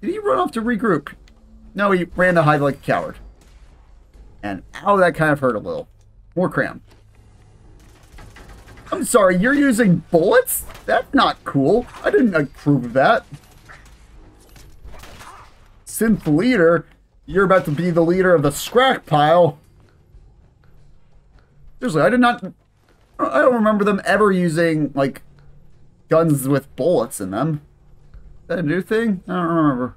Did he run off to regroup? No, he ran to hide like a coward. And ow, that kind of hurt a little. More cram. I'm sorry, you're using bullets? That's not cool. I didn't approve of that. Synth leader? You're about to be the leader of the scrap pile. Seriously, I did not... I don't remember them ever using, like, guns with bullets in them. Is that a new thing? I don't remember.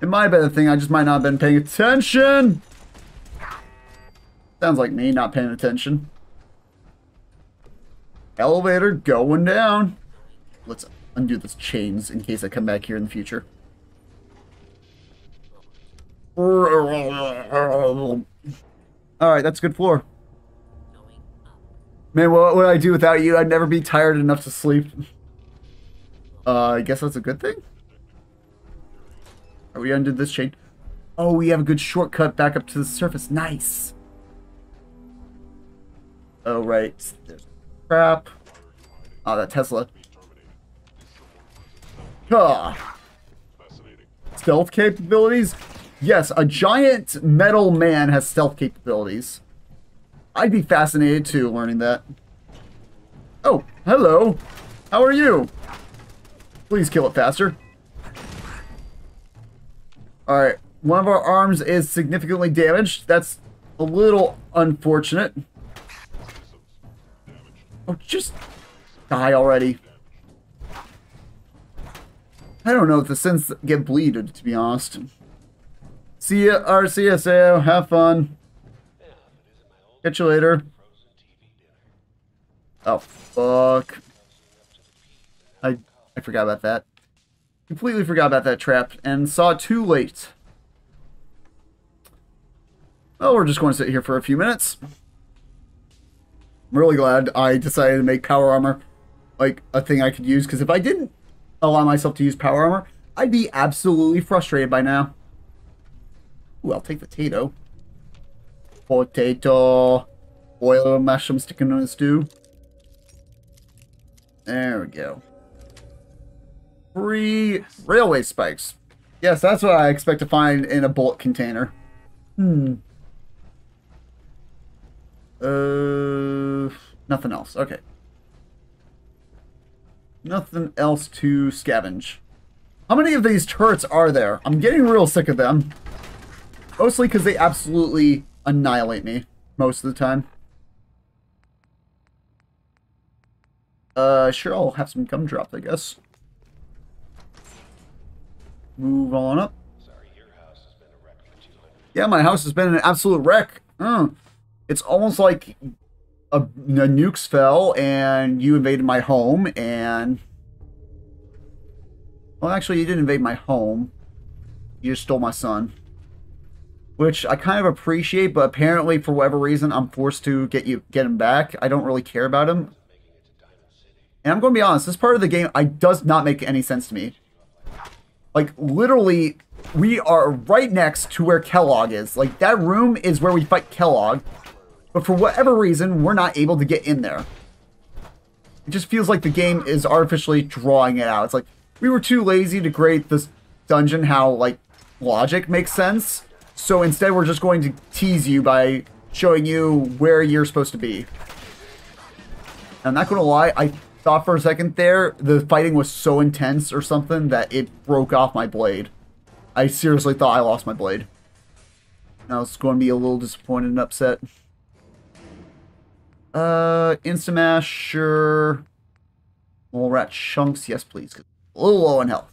It might have been a thing, I just might not have been paying attention. Sounds like me not paying attention. Elevator going down. Let's undo those chains in case I come back here in the future. Alright, that's a good floor. Man, what would I do without you? I'd never be tired enough to sleep. Uh, I guess that's a good thing? Are we under this chain? Oh, we have a good shortcut back up to the surface. Nice. Oh, right. There's crap. Oh, that Tesla. Ah. Stealth capabilities? Yes, a giant metal man has stealth capabilities. I'd be fascinated too learning that. Oh, hello. How are you? Please kill it faster. Alright, one of our arms is significantly damaged. That's a little unfortunate. Oh, just die already. I don't know if the synths get bleeded, to be honest. See ya, RCSO. Have fun. Catch you later. Oh, fuck. I, I forgot about that. Completely forgot about that trap and saw too late. Well, we're just going to sit here for a few minutes. I'm really glad I decided to make power armor like a thing I could use because if I didn't allow myself to use power armor, I'd be absolutely frustrated by now. Ooh, I'll take potato. Potato. Oil mushroom sticking on a stew. There we go. Free railway spikes. Yes, that's what I expect to find in a bullet container. Hmm. Uh, nothing else. Okay. Nothing else to scavenge. How many of these turrets are there? I'm getting real sick of them. Mostly because they absolutely annihilate me most of the time. Uh, sure, I'll have some gumdrops, I guess. Move on up. Yeah, my house has been an absolute wreck. Uh, it's almost like a, a nukes fell and you invaded my home and... Well, actually, you didn't invade my home. You just stole my son. Which I kind of appreciate, but apparently, for whatever reason, I'm forced to get you get him back. I don't really care about him. And I'm going to be honest, this part of the game I does not make any sense to me. Like, literally, we are right next to where Kellogg is. Like, that room is where we fight Kellogg. But for whatever reason, we're not able to get in there. It just feels like the game is artificially drawing it out. It's like, we were too lazy to create this dungeon how, like, logic makes sense. So instead, we're just going to tease you by showing you where you're supposed to be. I'm not going to lie, I thought for a second there the fighting was so intense or something that it broke off my blade. I seriously thought I lost my blade. I was going to be a little disappointed and upset. Uh, Instamash, sure. Little rat chunks, yes please. A little low in health.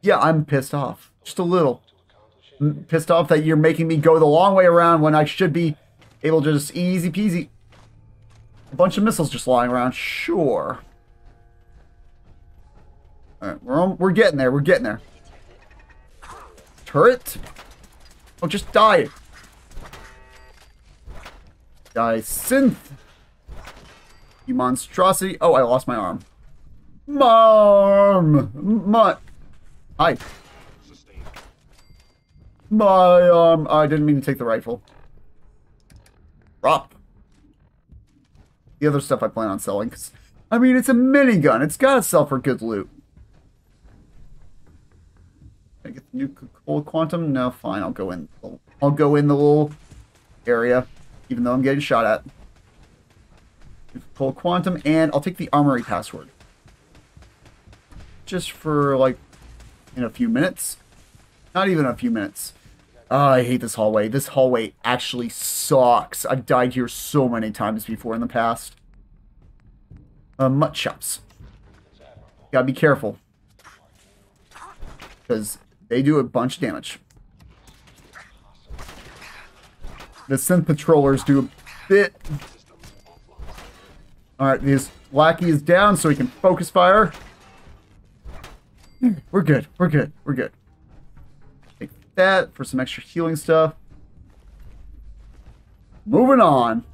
Yeah, I'm pissed off. Just a little. I'm pissed off that you're making me go the long way around when I should be able to just easy peasy. A bunch of missiles just lying around. Sure. Alright, we're, on, we're getting there. We're getting there. Turret? Oh, just die. Die, synth. You monstrosity. Oh, I lost my arm. Mom! My... Hi. My arm. I didn't mean to take the rifle. Drop. The other stuff I plan on selling. Cause, I mean, it's a minigun. It's got to sell for good loot. Can I get the new cold quantum? No, fine. I'll go in. I'll go in the little area, even though I'm getting shot at. Cold quantum, and I'll take the armory password. Just for like in a few minutes. Not even a few minutes. Oh, I hate this hallway. This hallway actually sucks. I've died here so many times before in the past. Uh, mutt. Gotta be careful. Because they do a bunch of damage. The synth patrollers do a bit. Alright, this lackey is down so he can focus fire. We're good. We're good. We're good. That for some extra healing stuff. Moving on.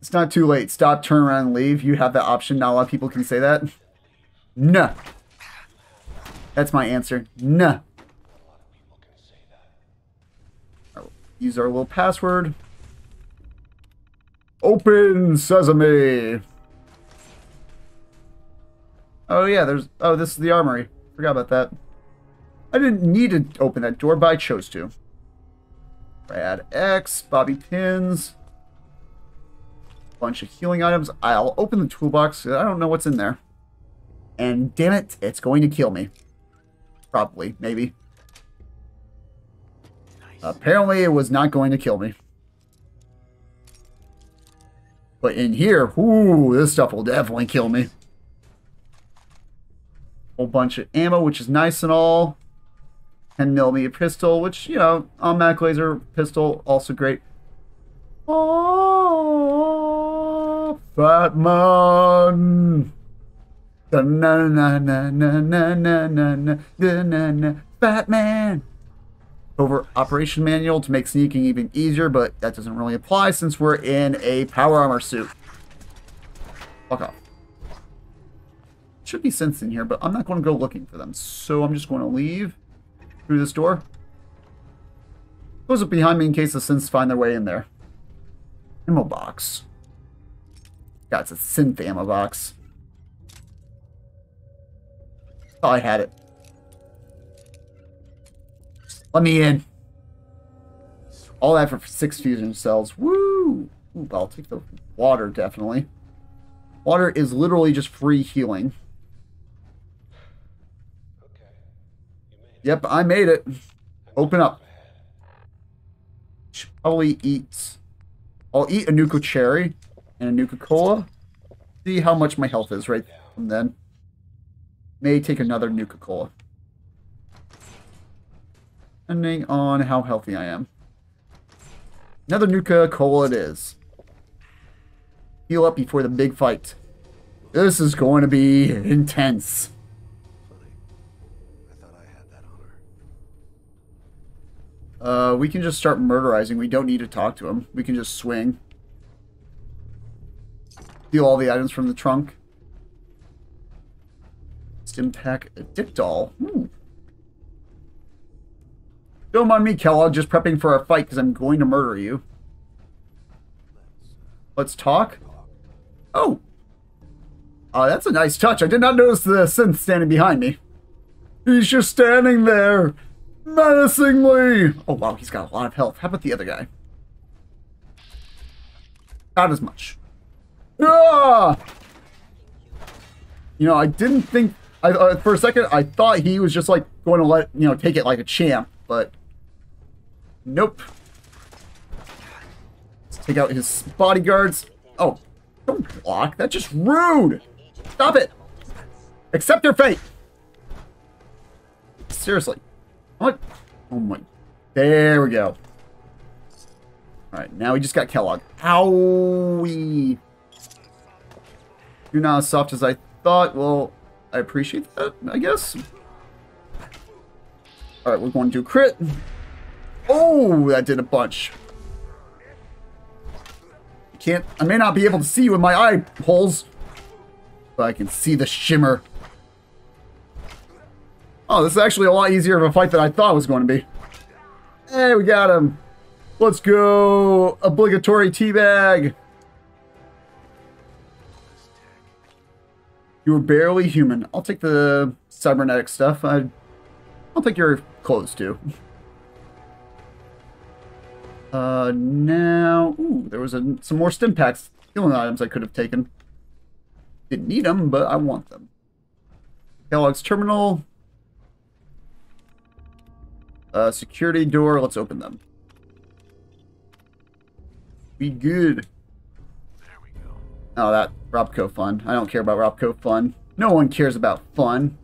It's not too late. Stop, turn around, and leave. You have that option. Not a lot of people can say that. No. That's my answer. No. Use our little password. Open sesame. Oh yeah, there's. Oh, this is the armory. Forgot about that. I didn't need to open that door, but I chose to. Rad-X, Bobby Pins, bunch of healing items. I'll open the toolbox. I don't know what's in there. And damn it, it's going to kill me. Probably, maybe. Apparently, it was not going to kill me. But in here, ooh, this stuff will definitely kill me. Whole bunch of ammo, which is nice and all. 10 millimeter pistol, which, you know, automatic laser pistol, also great. Oh, Batman. Na na na na na na na na na na na Batman. Covert Operation manual to make sneaking even easier, but that doesn't really apply since we're in a power armor suit. Fuck off. Should be synths in here, but I'm not going to go looking for them. So I'm just going to leave through this door. Close it behind me in case the synths find their way in there. Ammo box. God, it's a synth ammo box. Oh, I had it. Let me in. All that for six fusion cells. Woo! Ooh, I'll take the water, definitely. Water is literally just free healing. Yep, I made it. Open up. Should probably eat... I'll eat a Nuka Cherry and a Nuka Cola. See how much my health is right from then. May take another Nuka Cola. Depending on how healthy I am. Another Nuka Cola it is. Heal up before the big fight. This is going to be intense. Uh, we can just start murderizing. We don't need to talk to him. We can just swing. Steal all the items from the trunk. Stimpak a dick doll. Ooh. Don't mind me, Kellogg, just prepping for a fight because I'm going to murder you. Let's talk. Oh. Oh, that's a nice touch. I did not notice the synth standing behind me. He's just standing there, menacingly. Oh, wow, he's got a lot of health. How about the other guy? Not as much. Ah! You know, I didn't think... I, uh, for a second, I thought he was just, like, going to let, you know, take it like a champ, but... Nope. Let's take out his bodyguards. Oh, don't block. That's just rude. Stop it. Accept your fate. Seriously. What? Oh my. There we go. Alright, now we just got Kellogg. Owie. You're not as soft as I thought. Well, I appreciate that, I guess. Alright, we're going to do crit. Oh, that did a bunch. Can't, I may not be able to see in my eye holes, but I can see the shimmer. Oh, this is actually a lot easier of a fight than I thought it was going to be. Hey, we got him. Let's go. Obligatory teabag. You were barely human. I'll take the cybernetic stuff. I, I'll take your clothes too. Uh, now, ooh, there was a, some more stim packs, healing items I could have taken. Didn't need them, but I want them. Kellogg's terminal. Uh, security door, let's open them. Be good. There we go. Oh, that Robco fun. I don't care about Robco fun. No one cares about fun.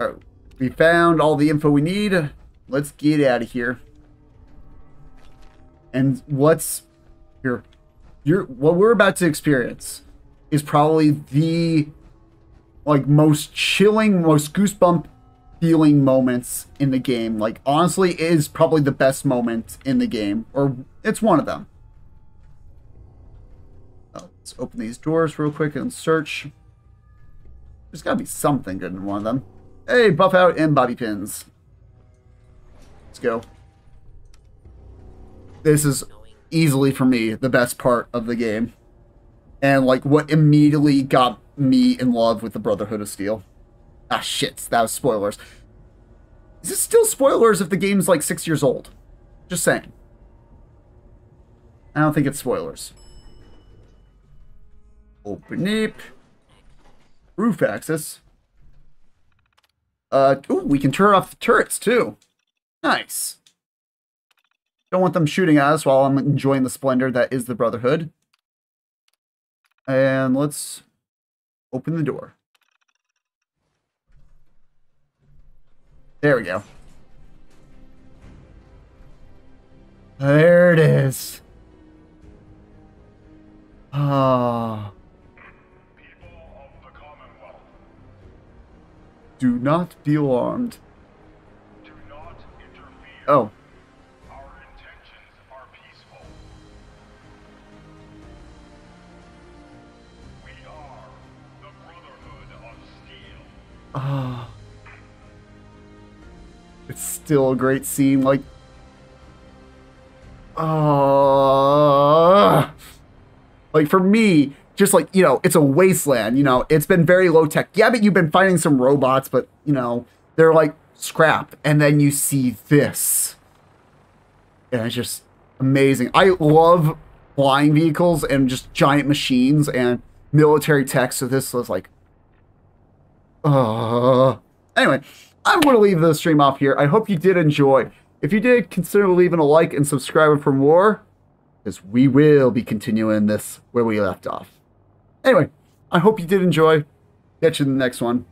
Alright, we found all the info we need. Let's get out of here. And what's here? You're, what we're about to experience is probably the like most chilling, most goosebump feeling moments in the game. Like honestly, is probably the best moment in the game, or it's one of them. Oh, let's open these doors real quick and search. There's got to be something good in one of them. Hey, Buffout and bobby pins. Let's go. This is easily for me the best part of the game. And like what immediately got me in love with the Brotherhood of Steel. Ah shit, that was spoilers. Is this still spoilers if the game's like six years old? Just saying. I don't think it's spoilers. Open it. Roof access. Uh, ooh, we can turn off the turrets too. Nice. Don't want them shooting at us while I'm enjoying the splendor that is the Brotherhood. And let's open the door. There we go. There it is. Ah. Do not be alarmed. Do not interfere. Oh, Our It's still a great scene. Like, ah. Like for me, just like you know, it's a wasteland. You know, it's been very low tech. Yeah, but you've been fighting some robots, but you know, they're like scrap. And then you see this, and it's just amazing. I love flying vehicles and just giant machines and military tech. So this was like, uh. Anyway, I'm going to leave the stream off here. I hope you did enjoy. If you did, consider leaving a like and subscribing for more, because we will be continuing this where we left off. Anyway, I hope you did enjoy. Catch you in the next one.